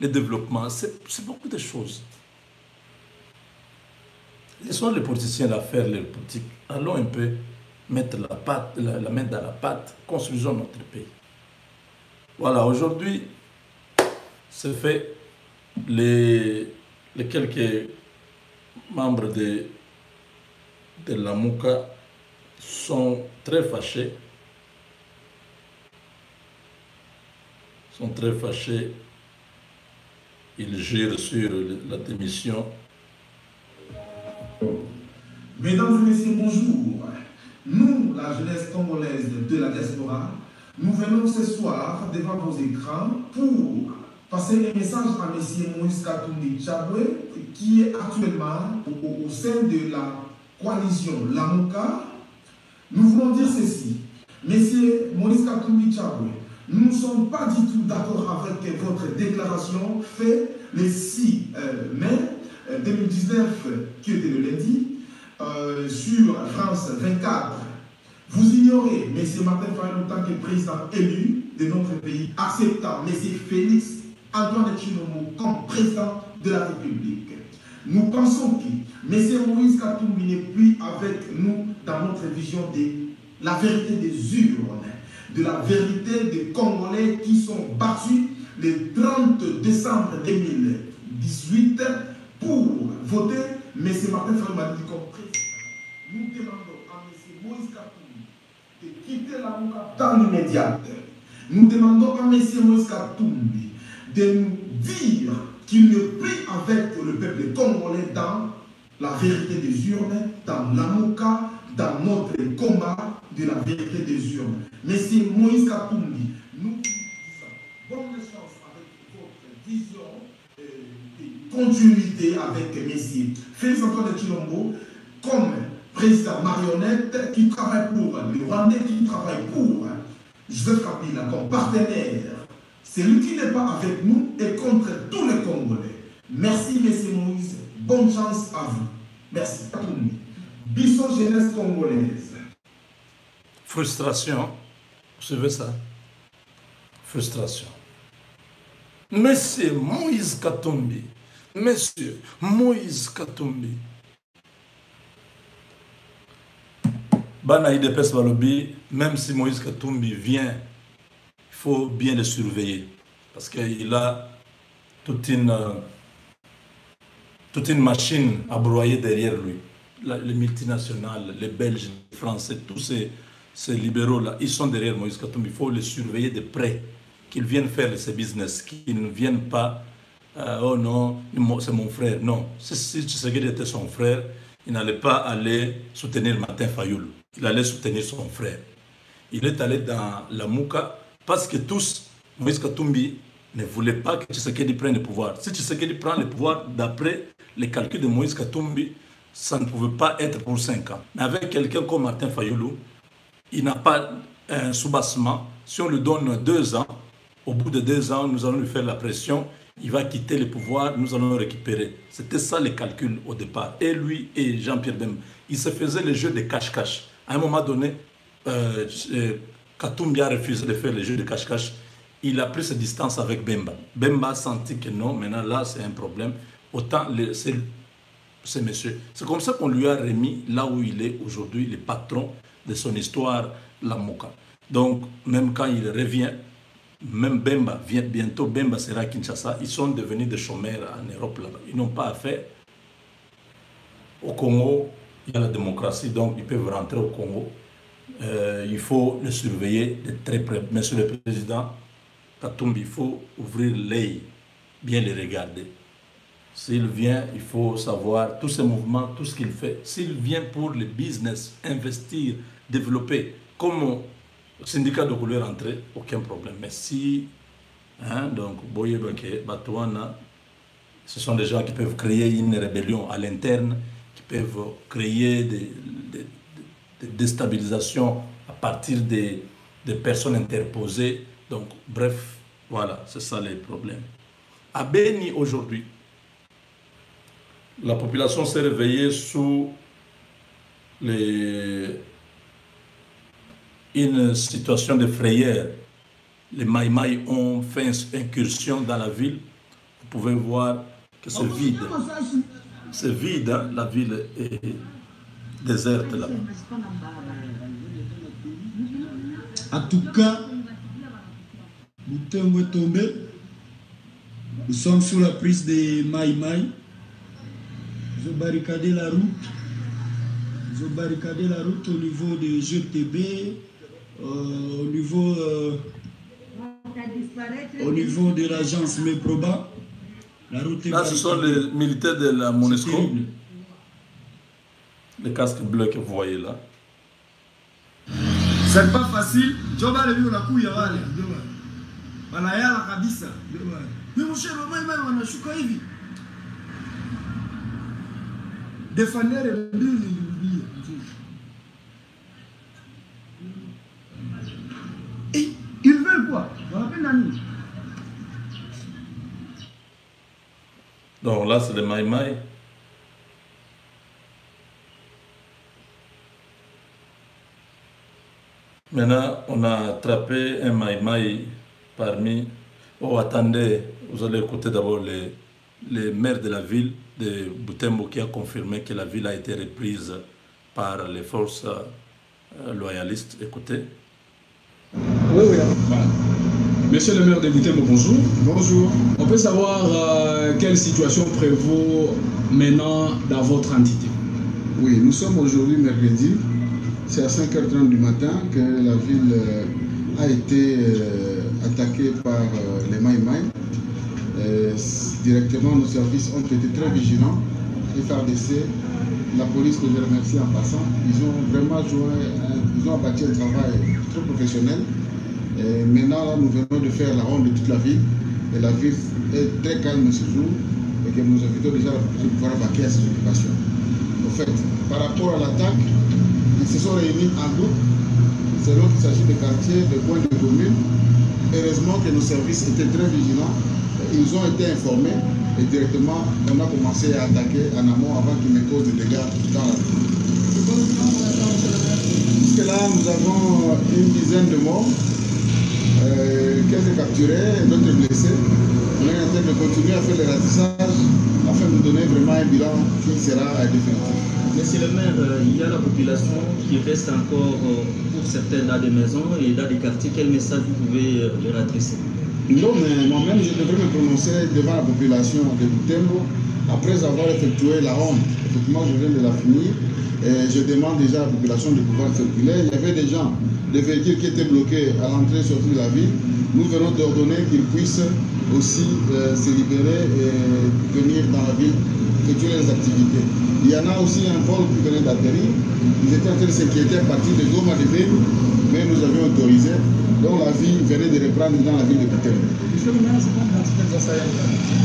le développement, c'est beaucoup de choses. Ils sont les politiciens à faire les politiques. Allons un peu mettre la, la, main dans la pâte, construisons notre pays. Voilà, aujourd'hui, c'est fait. Les, quelques membres de, de la MOUCA sont très fâchés. Sont très fâchés. Ils jurent sur la démission. Mesdames et messieurs, bonjour. Nous, la jeunesse congolaise de la diaspora, nous venons ce soir devant vos écrans pour passer un message à M. Moïse Katumbi Chabwe, qui est actuellement au, sein de la coalition Lamuka. Nous voulons dire ceci. M. Moïse Katumbi Chabwe, nous ne sommes pas du tout d'accord avec votre déclaration faite le 6 euh, mai 2019, euh, qui était le lundi, euh, sur France 24. Vous ignorez M. Martin Fayou en tant que président élu de notre pays, acceptant M. Félix Antoine Chinomo comme président de la République. Nous pensons que M. Moïse Katumbi n'est plus avec nous dans notre vision de la vérité des urnes, de la vérité des Congolais qui sont battus le 30 décembre 2018 pour voter M. Martin Fayou comme président nous demandons à M. Moïse Katoumbi de quitter la Mouka dans l'immédiat. Nous demandons à M. Moïse Katoumbi de nous dire qu'il ne prie avec le peuple congolais dans la vérité des urnes, dans l'Amouka, dans notre combat de la vérité des urnes. M. Moïse Katoumbi, nous disons bonne chance avec votre vision euh, de continuité avec M. Félix Antoine de Chilombo comme président marionnette qui travaille pour les Rwandais, qui travaille pour Joseph Kabila comme partenaire. C'est lui qui n'est pas avec nous et contre tous les Congolais. Merci, M. Moïse. Bonne chance à vous. Merci à tout Bisson jeunesse congolaise. Frustration. Vous savez ça Frustration. Monsieur Moïse Katumbi, Monsieur Moïse Katumbi, même si Moïse Katumbi vient, il faut bien le surveiller. Parce qu'il a toute une, euh, toute machine à broyer derrière lui. les multinationales, les Belges, les Français, tous ces, ces libéraux-là, ils sont derrière Moïse Katumbi. Il faut les surveiller de près, qu'ils viennent faire ces business, qu'ils ne viennent pas, euh, oh non, c'est mon frère. Non, si Tshisekedi était son frère, il n'allait pas aller soutenir Martin Fayoul il allait soutenir son frère. Il est allé dans la Mouka parce que tous, Moïse Katumbi ne voulait pas que Tshisekedi prenne le pouvoir. Si Tshisekedi prend le pouvoir, d'après les calculs de Moïse Katumbi, ça ne pouvait pas être pour 5 ans. Mais avec quelqu'un comme Martin Fayoulou, il n'a pas un soubassement. Si on lui donne 2 ans, au bout de 2 ans, nous allons lui faire la pression, il va quitter le pouvoir, nous allons le récupérer. C'était ça les calculs au départ. Et lui et Jean-Pierre Bem, ils se faisaient le jeu de cache-cache. À un moment donné, euh, euh Katumbi a refusé de faire le jeu de cache-cache. Il a pris ses distances avec Bemba. Bemba a senti que non, maintenant là c'est un problème. Autant c'est monsieur. C'est comme ça qu'on lui a remis là où il est aujourd'hui, le patron de son histoire, la Moka. Donc, même quand il revient, même Bemba, bientôt Bemba sera à Kinshasa, ils sont devenus des chômeurs en Europe là-bas. Ils n'ont pas affaire au Congo, il y a la démocratie, donc ils peuvent rentrer au Congo. Euh, il faut le surveiller de très près. Monsieur le Président Katumbi, il faut ouvrir l'œil, bien les regarder. S'il vient, il faut savoir tous ces mouvements, tout ce qu'il fait. S'il vient pour le business, investir, développer, comme le syndicat de couleur rentrer, aucun problème. Mais si, hein, donc, Batouana, ce sont des gens qui peuvent créer une rébellion à l'interne peuvent créer des, déstabilisations à partir des, personnes interposées. Donc, bref, voilà, c'est ça les problèmes. À Beni, aujourd'hui, la population s'est réveillée sous les, une situation de frayeur. Les Maïmaï ont fait une incursion dans la ville. Vous pouvez voir que c'est vide. c'est vide, hein, la ville est déserte là. En tout cas, Boutembo est tombé. Nous sommes sous la prise de Maï Maï. Ils ont barricadé la route. Ils ont barricadé la route au niveau de GTB, au niveau, euh, au niveau de l'agence Meproba. La route est Là, ce sont les militaires de la terrible. les casques bleus que vous voyez là. C'est pas facile. Wale. Wanayala kabisa. Ni wanashuka hivi. Defendere mbili nilirudia. Eh, ils veulent quoi Donc là, c'est les Maï Maï. Maintenant, on a attrapé un Maï Maï parmi. Oh, attendez, vous allez écouter d'abord les, les maires de la ville de Boutembo qui a confirmé que la ville a été reprise par les forces euh, loyalistes. Écoutez. Oui, oui. Monsieur le maire de Boutembo, bonjour. Bonjour. On peut savoir euh, quelle situation prévaut maintenant dans votre entité? Oui, nous sommes aujourd'hui mercredi. C'est à 5h30 du matin que la ville euh, a été euh, attaquée par les Maï Maï. S- directement, nos services ont été très vigilants. FRDC, la police que je remercie en passant, ils ont vraiment joué, ils ont abattu un travail très professionnel. Maintenant, nous venons de faire la ronde de toute la ville. Et la ville est très calme ce jour. Et que nous invitons déjà la de pouvoir vaquer à ses occupations. Au fait, par rapport à l'attaque, ils se sont réunis en groupe. Selon qu'il s'agit de quartiers, de coins de communes. Heureusement que nos services étaient très vigilants. Ils ont été informés et directement, on a commencé à attaquer en amont avant qu'ils ne causent des dégâts dans la ville. Jusque là, nous avons une dizaine de morts, euh, quelques capturés, d'autres blessés. On est en train de continuer à faire le ratissage afin de donner vraiment un bilan qui sera définitif. Monsieur le maire, euh, il y a la population qui reste encore euh, pour certains dans des maisons et dans des quartiers. Quel message vous pouvez euh, leur adresser? Non, mais moi-même, je devrais me prononcer devant la population de Butembo après avoir effectué la ronde. Effectivement, je viens de la finir. Et je demande déjà à la population de pouvoir circuler. Il y avait des gens, des véhicules qui étaient bloqués à l'entrée et sortie de la ville. Nous venons d'ordonner qu'ils puissent aussi euh, se libérer et venir dans la ville effectuer les activités. Il y en a aussi un vol qui venait d'atterrir. Ils étaient en train de s'inquiéter à partir de Goma de Ville, mais nous avions autorisé. Donc la vie venait de reprendre dans la ville de Butembo.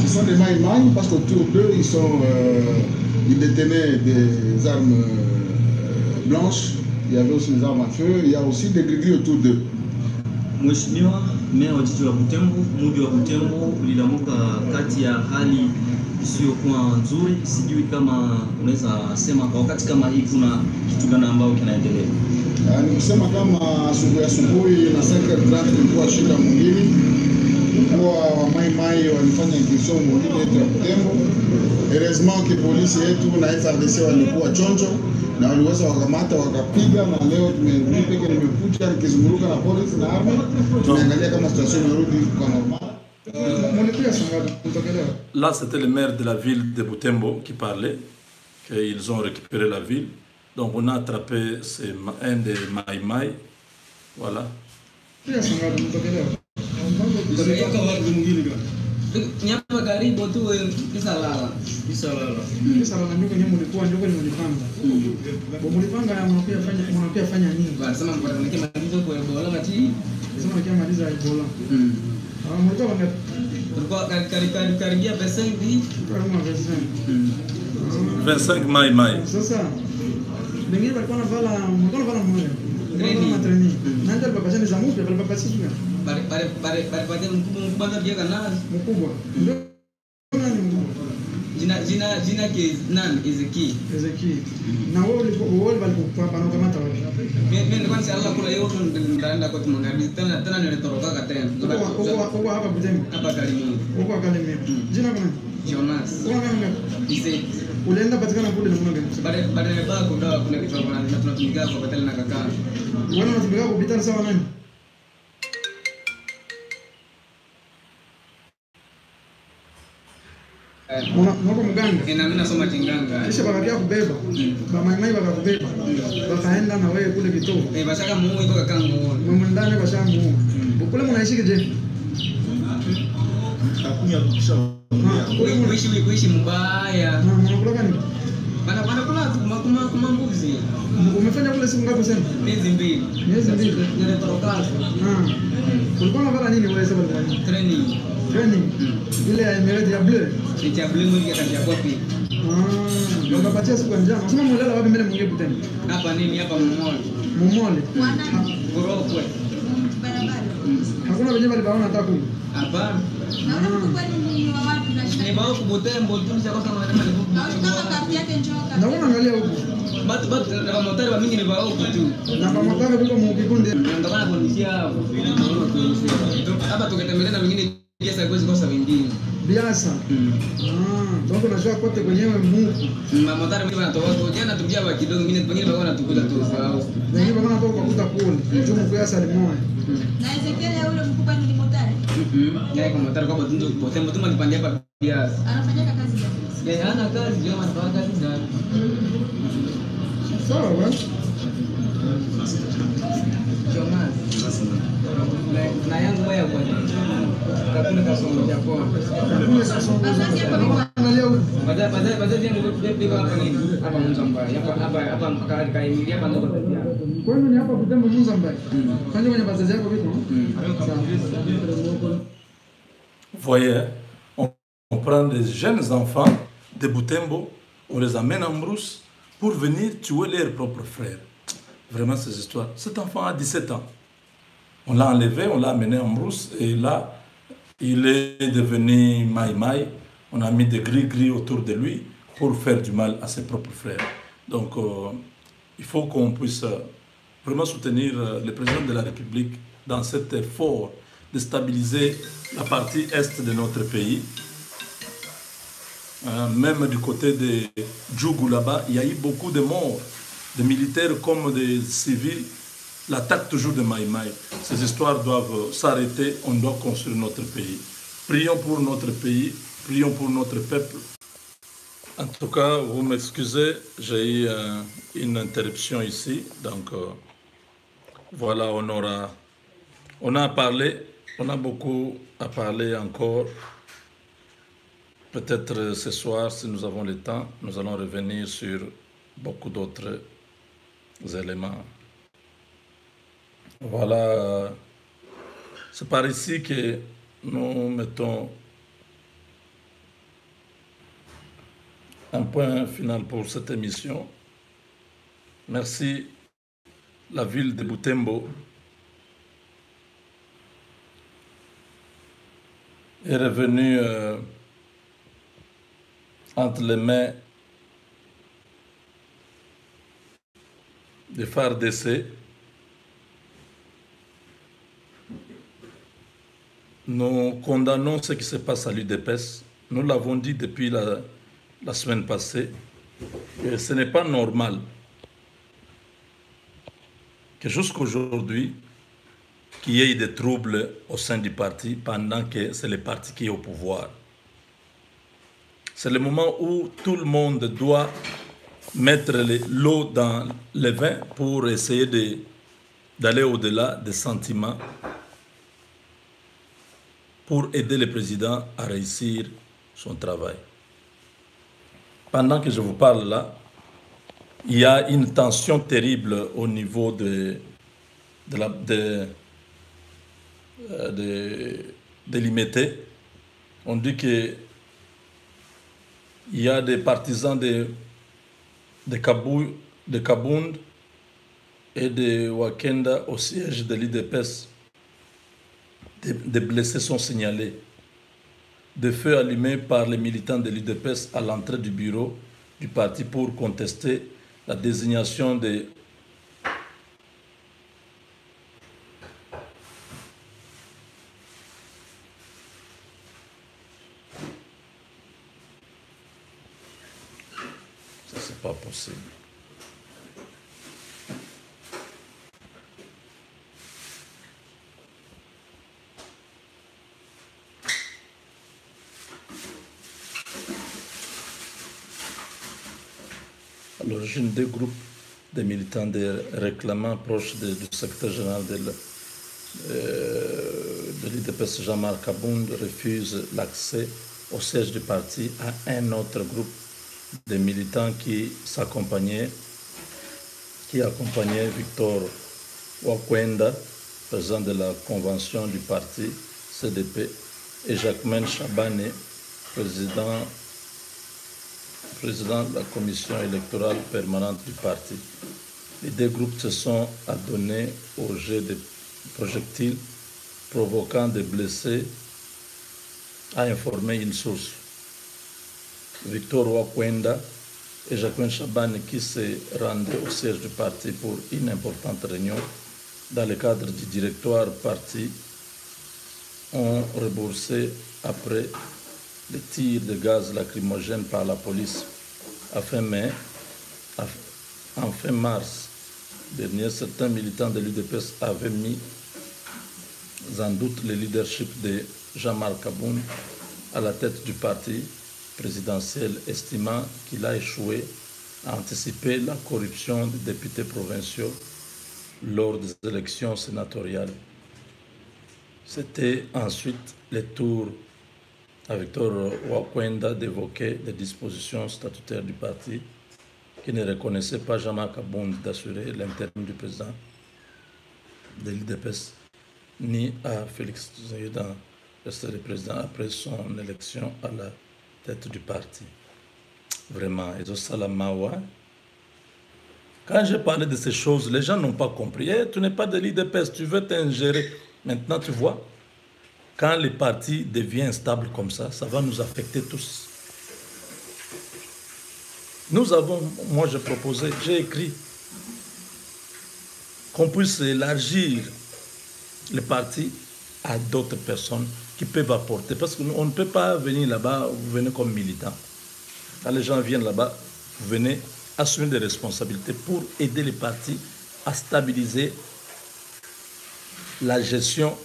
Ce sont des maïmaï parce qu'autour d'eux, ils, sont, euh, ils détenaient des armes euh, blanches. Il y avait aussi des armes à feu. Il y a aussi des gris autour d'eux. Mheshimiwa meya wa jiji wa Butembo, mji wa Butembo ulilamuka kati ya hali isiyokuwa nzuri. Sijui kama unaweza sema kwa wakati kama hii kuna kitu gani ambao kinaendelea? Ah, Ni kusema kama asubuhi asubuhi na 5h30 ilikuwa shida mwingine, kuwa wamaimai walifanya kisomo yetu ya kutembo Heureusement ke polisi yetu na FRDC walikuwa chonjo na waliweza wakamata wakapiga, na leo tume- mimi peke nimekuja nikizunguruka na polisi na army, tunaangalia kama situation inarudi kwa normal. Là, c'était le maire de la ville de Butembo qui parlait, qu'ils ont récupéré la ville. Donc, on a attrapé ces un des Maï Maï. Voilà. nyama Karibia 25 dit 25 mai mai. C'est ça. Ninguém vai quando vai lá, quando vai lá morrer. Treini. Treini. Não tem para fazer exame, para para fazer isso. Para para para para fazer um cubo, um cubo da biega nada. Um cubo. jina jina jina ke nan ezeki ezeki na wole wole bal kwa bano kama tawa men men kwanza allah kula yeye ton ndaenda kwa tumunga tena tena nilitoroka ka tena uko uko hapa kujenga hapa kalimu uko kalimu jina kuna Jonas kuna kanga ise ulienda patikana kule na kuna baada baada ya bako ndio kuna kitu tunatumika kwa batali na kaka wana tunatumika kupita sawa nani unako mganga nasoma kinganga kisha bakatia kubeba bamaimai bakakubeba bakaenda na wewe kule vitoo mwemwendane bashamuua kule munaishiki je kuishi mbaya mnakula gani kumambuzi umefanya kule siku ngapi sema miezi mbili miezi mbili nilitoroka ulikuwa unapata nini wewe sasa training training. Ile ya Emirates ya blue. Kiti ya blue mwingi akaja kwa pili ndio ah, kapatia siku ya sema mlala wapi mbele mwingi tena hapa nini? Hapa mumole. Mumole. Gorofwe hakuna wenyewe walibaona hata kumi. Hapana. Na unaangalia huko. Batu batu na motari wa mingi ni bao tu. Na kwa motari kuko mu kikundi. Ndio maana kunisha hapa tukatembelea na mingine pesa haiwezi kosa wengine. Biasa. Ah, donc unajua kote kwenyewe Mungu. Mamadhara mimi wanatoa watu jana tukia wa kidogo wengine wengine wao wanatukuta tu sawa. Wengine wanaona hapo kwa kuta kule. Chumu kwa sali moja. Na Ezekiel yule mkubwa ni motari. Mhm. Yeye kwa motari kwa botunzo botembo tu malipandia hapa biasa. Anafanya kazi gani? Yeye hana kazi yeye anafanya kazi gani? Sawa bwana. Jonas. Na- yangu moya kwa voyez, on, on prend des jeunes enfants de Boutembo, on les amène en brousse pour venir tuer leurs propres frères. Vraiment, ces histoires. Cet enfant a 17 ans. On l'a enlevé, on l'a amené en brousse et là, il est devenu maï-maï. On a mis des gris-gris autour de lui pour faire du mal à ses propres frères. Donc, euh, il faut qu'on puisse euh, vraiment soutenir euh, le président de la République dans cet effort de stabiliser la partie est de notre pays. Même du côté de Djougou là-bas, il y a eu beaucoup de morts, de militaires comme des civils. L'attaque toujours de Maïmaï. Ces histoires doivent s'arrêter. On doit construire notre pays. Prions pour notre pays, prions pour notre peuple. En tout cas, vous m'excusez, j'ai eu euh, une interruption ici. Donc, euh, voilà, on aura. On a parlé, on a beaucoup à parler encore. Peut-être euh, ce soir, si nous avons le temps, nous allons revenir sur beaucoup d'autres éléments. Voilà, euh, c'est par ici que nous mettons un point final pour cette émission. Merci la ville de Butembo est revenue euh, entre les mains des phares d'essai. Nous condamnons ce qui se passe à l'UDPS. Nous l'avons dit depuis la, semaine passée. Ce n'est pas normal que jusqu'aujourd'hui, qu'il y ait des troubles au sein du parti pendant que c'est le parti qui est au pouvoir. C'est le moment où tout le monde doit mettre le- l'eau dans le vin pour essayer d'aller au-delà des sentiments pour aider le président à réussir son travail. Pendant que je vous parle là, il y a une tension terrible au niveau de, de la, de, euh. On dit que il y a des partisans de, de, Kabou, de Kabound et de Wakenda au siège de l'IDPS. Des, blessés sont signalés. Des feux allumés par les militants de l'IDPS à l'entrée du bureau du parti pour contester la désignation des c'est pas possible. À des groupes de militants des réclamants proches de- du secrétaire général de, l- euh, de l'IDPS Jean-Marc Abound refuse l'accès au siège du parti à un autre groupe de militants qui s'accompagnaient, qui accompagnaient Victor Wakwenda, président de la convention du parti CDP, et Jacquemaine Chabane, président président de la commission électorale permanente du parti. Les deux groupes se sont adonnés au jet de projectiles provoquant des blessés, a informé une source. Victor Wakwenda et Jacqueline Chaban qui se rendaient au siège du parti pour une importante réunion dans le cadre du directoire parti ont remboursé après les tirs de gaz lacrymogène par la police. À fin mai, en fin mars dernier, certains militants de l'UDPS avaient mis en doute le leadership de Jean-Marc Aboun à la tête du parti présidentiel, estimant qu'il a échoué à anticiper la corruption des députés provinciaux lors des élections sénatoriales. C'était ensuite le tour à Victor Wakwenda d'évoquer les dispositions statutaires du parti qui ne reconnaissaient pas Jean-Marc d'assurer l'intérim du président de l'IDPS, ni à Félix Zaydan rester le président après son élection à la tête du parti. Vraiment, et Salamawa. Quand j'ai parlé de ces choses, les gens n'ont pas compris. Eh, tu n'es pas de l'IDPS, tu veux t'ingérer. Maintenant, tu vois, quand le parti devient instable comme ça, ça va nous affecter tous. Nous avons, moi j'ai proposé, j'ai écrit qu'on puisse élargir le parti à d'autres personnes qui peuvent apporter. Parce qu'on ne peut pas venir là-bas, vous venez comme militant. Quand les gens viennent là-bas, vous venez assumer des responsabilités pour aider les partis à stabiliser la gestion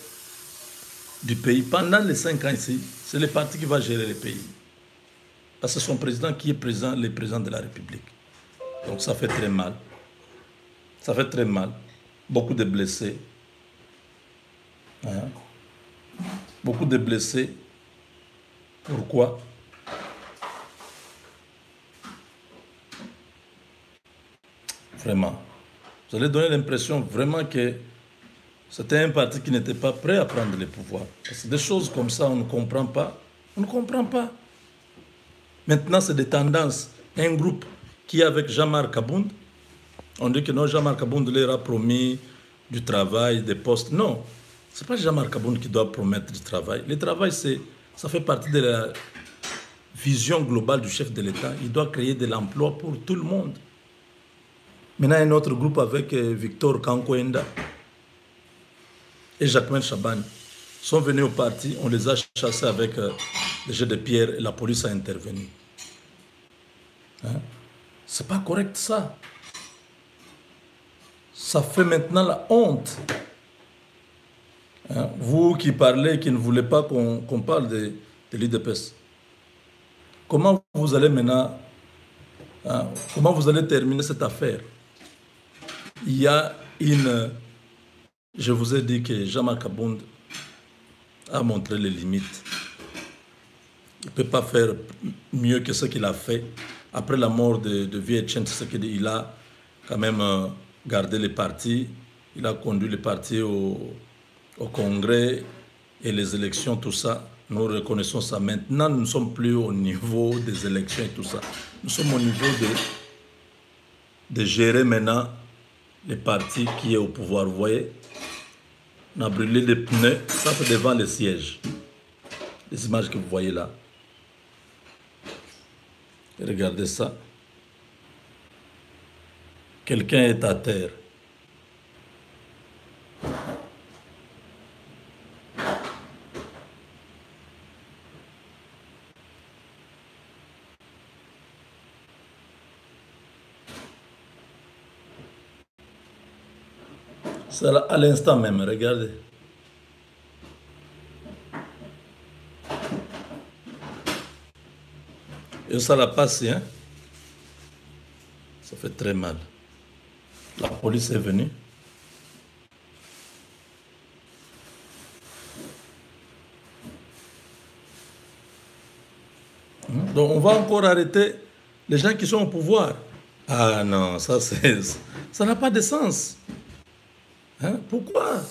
du pays. Pendant les cinq ans ici, c'est le parti qui va gérer le pays. Parce que son président qui est président, le président de la République. Donc ça fait très mal. Ça fait très mal. Beaucoup de blessés. Hein? Beaucoup de blessés. Pourquoi? Vraiment. Vous allez donner l'impression vraiment que c'était un parti qui n'était pas prêt à prendre le pouvoir. Parce que des choses comme ça, on ne comprend pas. On ne comprend pas. Maintenant, c'est des tendances. Un groupe qui avec Jean-Marc Abound, on dit que non, Jean-Marc Abound leur a promis du travail, des postes. Non, ce n'est pas Jean-Marc Abound qui doit promettre du travail. Le travail, c'est, ça fait partie de la vision globale du chef de l'État. Il doit créer de l'emploi pour tout le monde. Maintenant, un autre groupe avec euh, Victor Kankoenda et Jacquemin Chaban sont venus au parti, on les a chassés avec euh, des jets de pierre et la police a intervenu. Hein? C'est pas correct ça. Ça fait maintenant la honte. Hein? Vous qui parlez, qui ne voulez pas qu'on qu'on parle de, de l'IDPS, comment vous allez maintenant, hein, comment vous allez terminer cette affaire? Il y a une je vous ai dit que Jean-Marc Abound a montré les limites. Il ne peut pas faire mieux que ce qu'il a fait. Après la mort de, de Vieux Chen Tshisekedi, il a quand même euh, gardé le parti. Il a conduit le parti au, au Congrès et les élections, tout ça. Nous reconnaissons ça. Maintenant, nous ne sommes plus au niveau des élections et tout ça. Nous sommes au niveau de, de gérer maintenant le parti qui est au pouvoir. Vous voyez on a brûlé les pneus, ça c'est devant le siège. Les images que vous voyez là. Regardez ça. Quelqu'un est à terre. À l'instant même, regardez. Et ça l'a passé, hein. Ça fait très mal. La police est venue. Hein? Donc on va encore arrêter les gens qui sont au pouvoir. Ah non, ça c'est ça n'a pas de sens. Hein? Pourquoi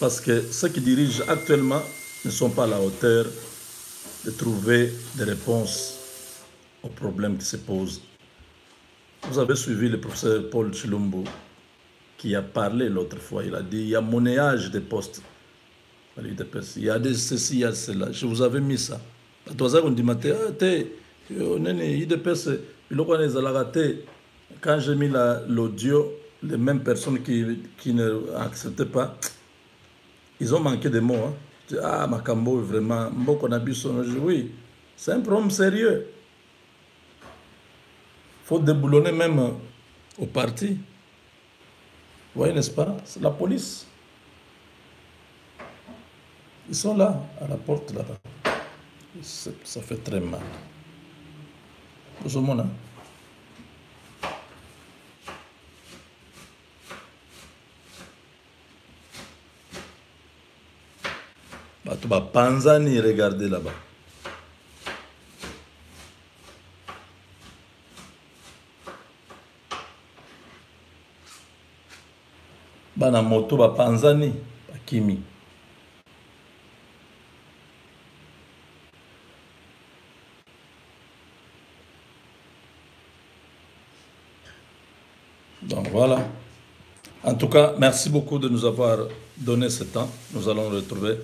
Parce que ceux qui dirigent actuellement ne sont pas à la hauteur de trouver des réponses aux problèmes qui se posent. Vous avez suivi le professeur Paul Chilombo qui a parlé l'autre fois. Il a dit il y a monnayage des postes. Il y a de ceci, il y a cela. Je vous avais mis ça. Ah. Quand j'ai mis la- l'audio, les mêmes personnes qui, qui ne acceptaient pas, ils ont manqué de mots. Hein. Ah, Makambo, vraiment, Mboko Nabiso. Oui, c'est un problème sérieux. Il faut déboulonner même au parti. Vous voyez, n'est-ce pas? C'est la police. Ils sont là, à la porte là-bas. Ça fait très mal. Tout le monde, hein bato bapanzani regardez là-bas. Bana moto bapanzani donc voilà. En tout cas merci beaucoup de nous avoir donné ce temps. Nous allons retrouver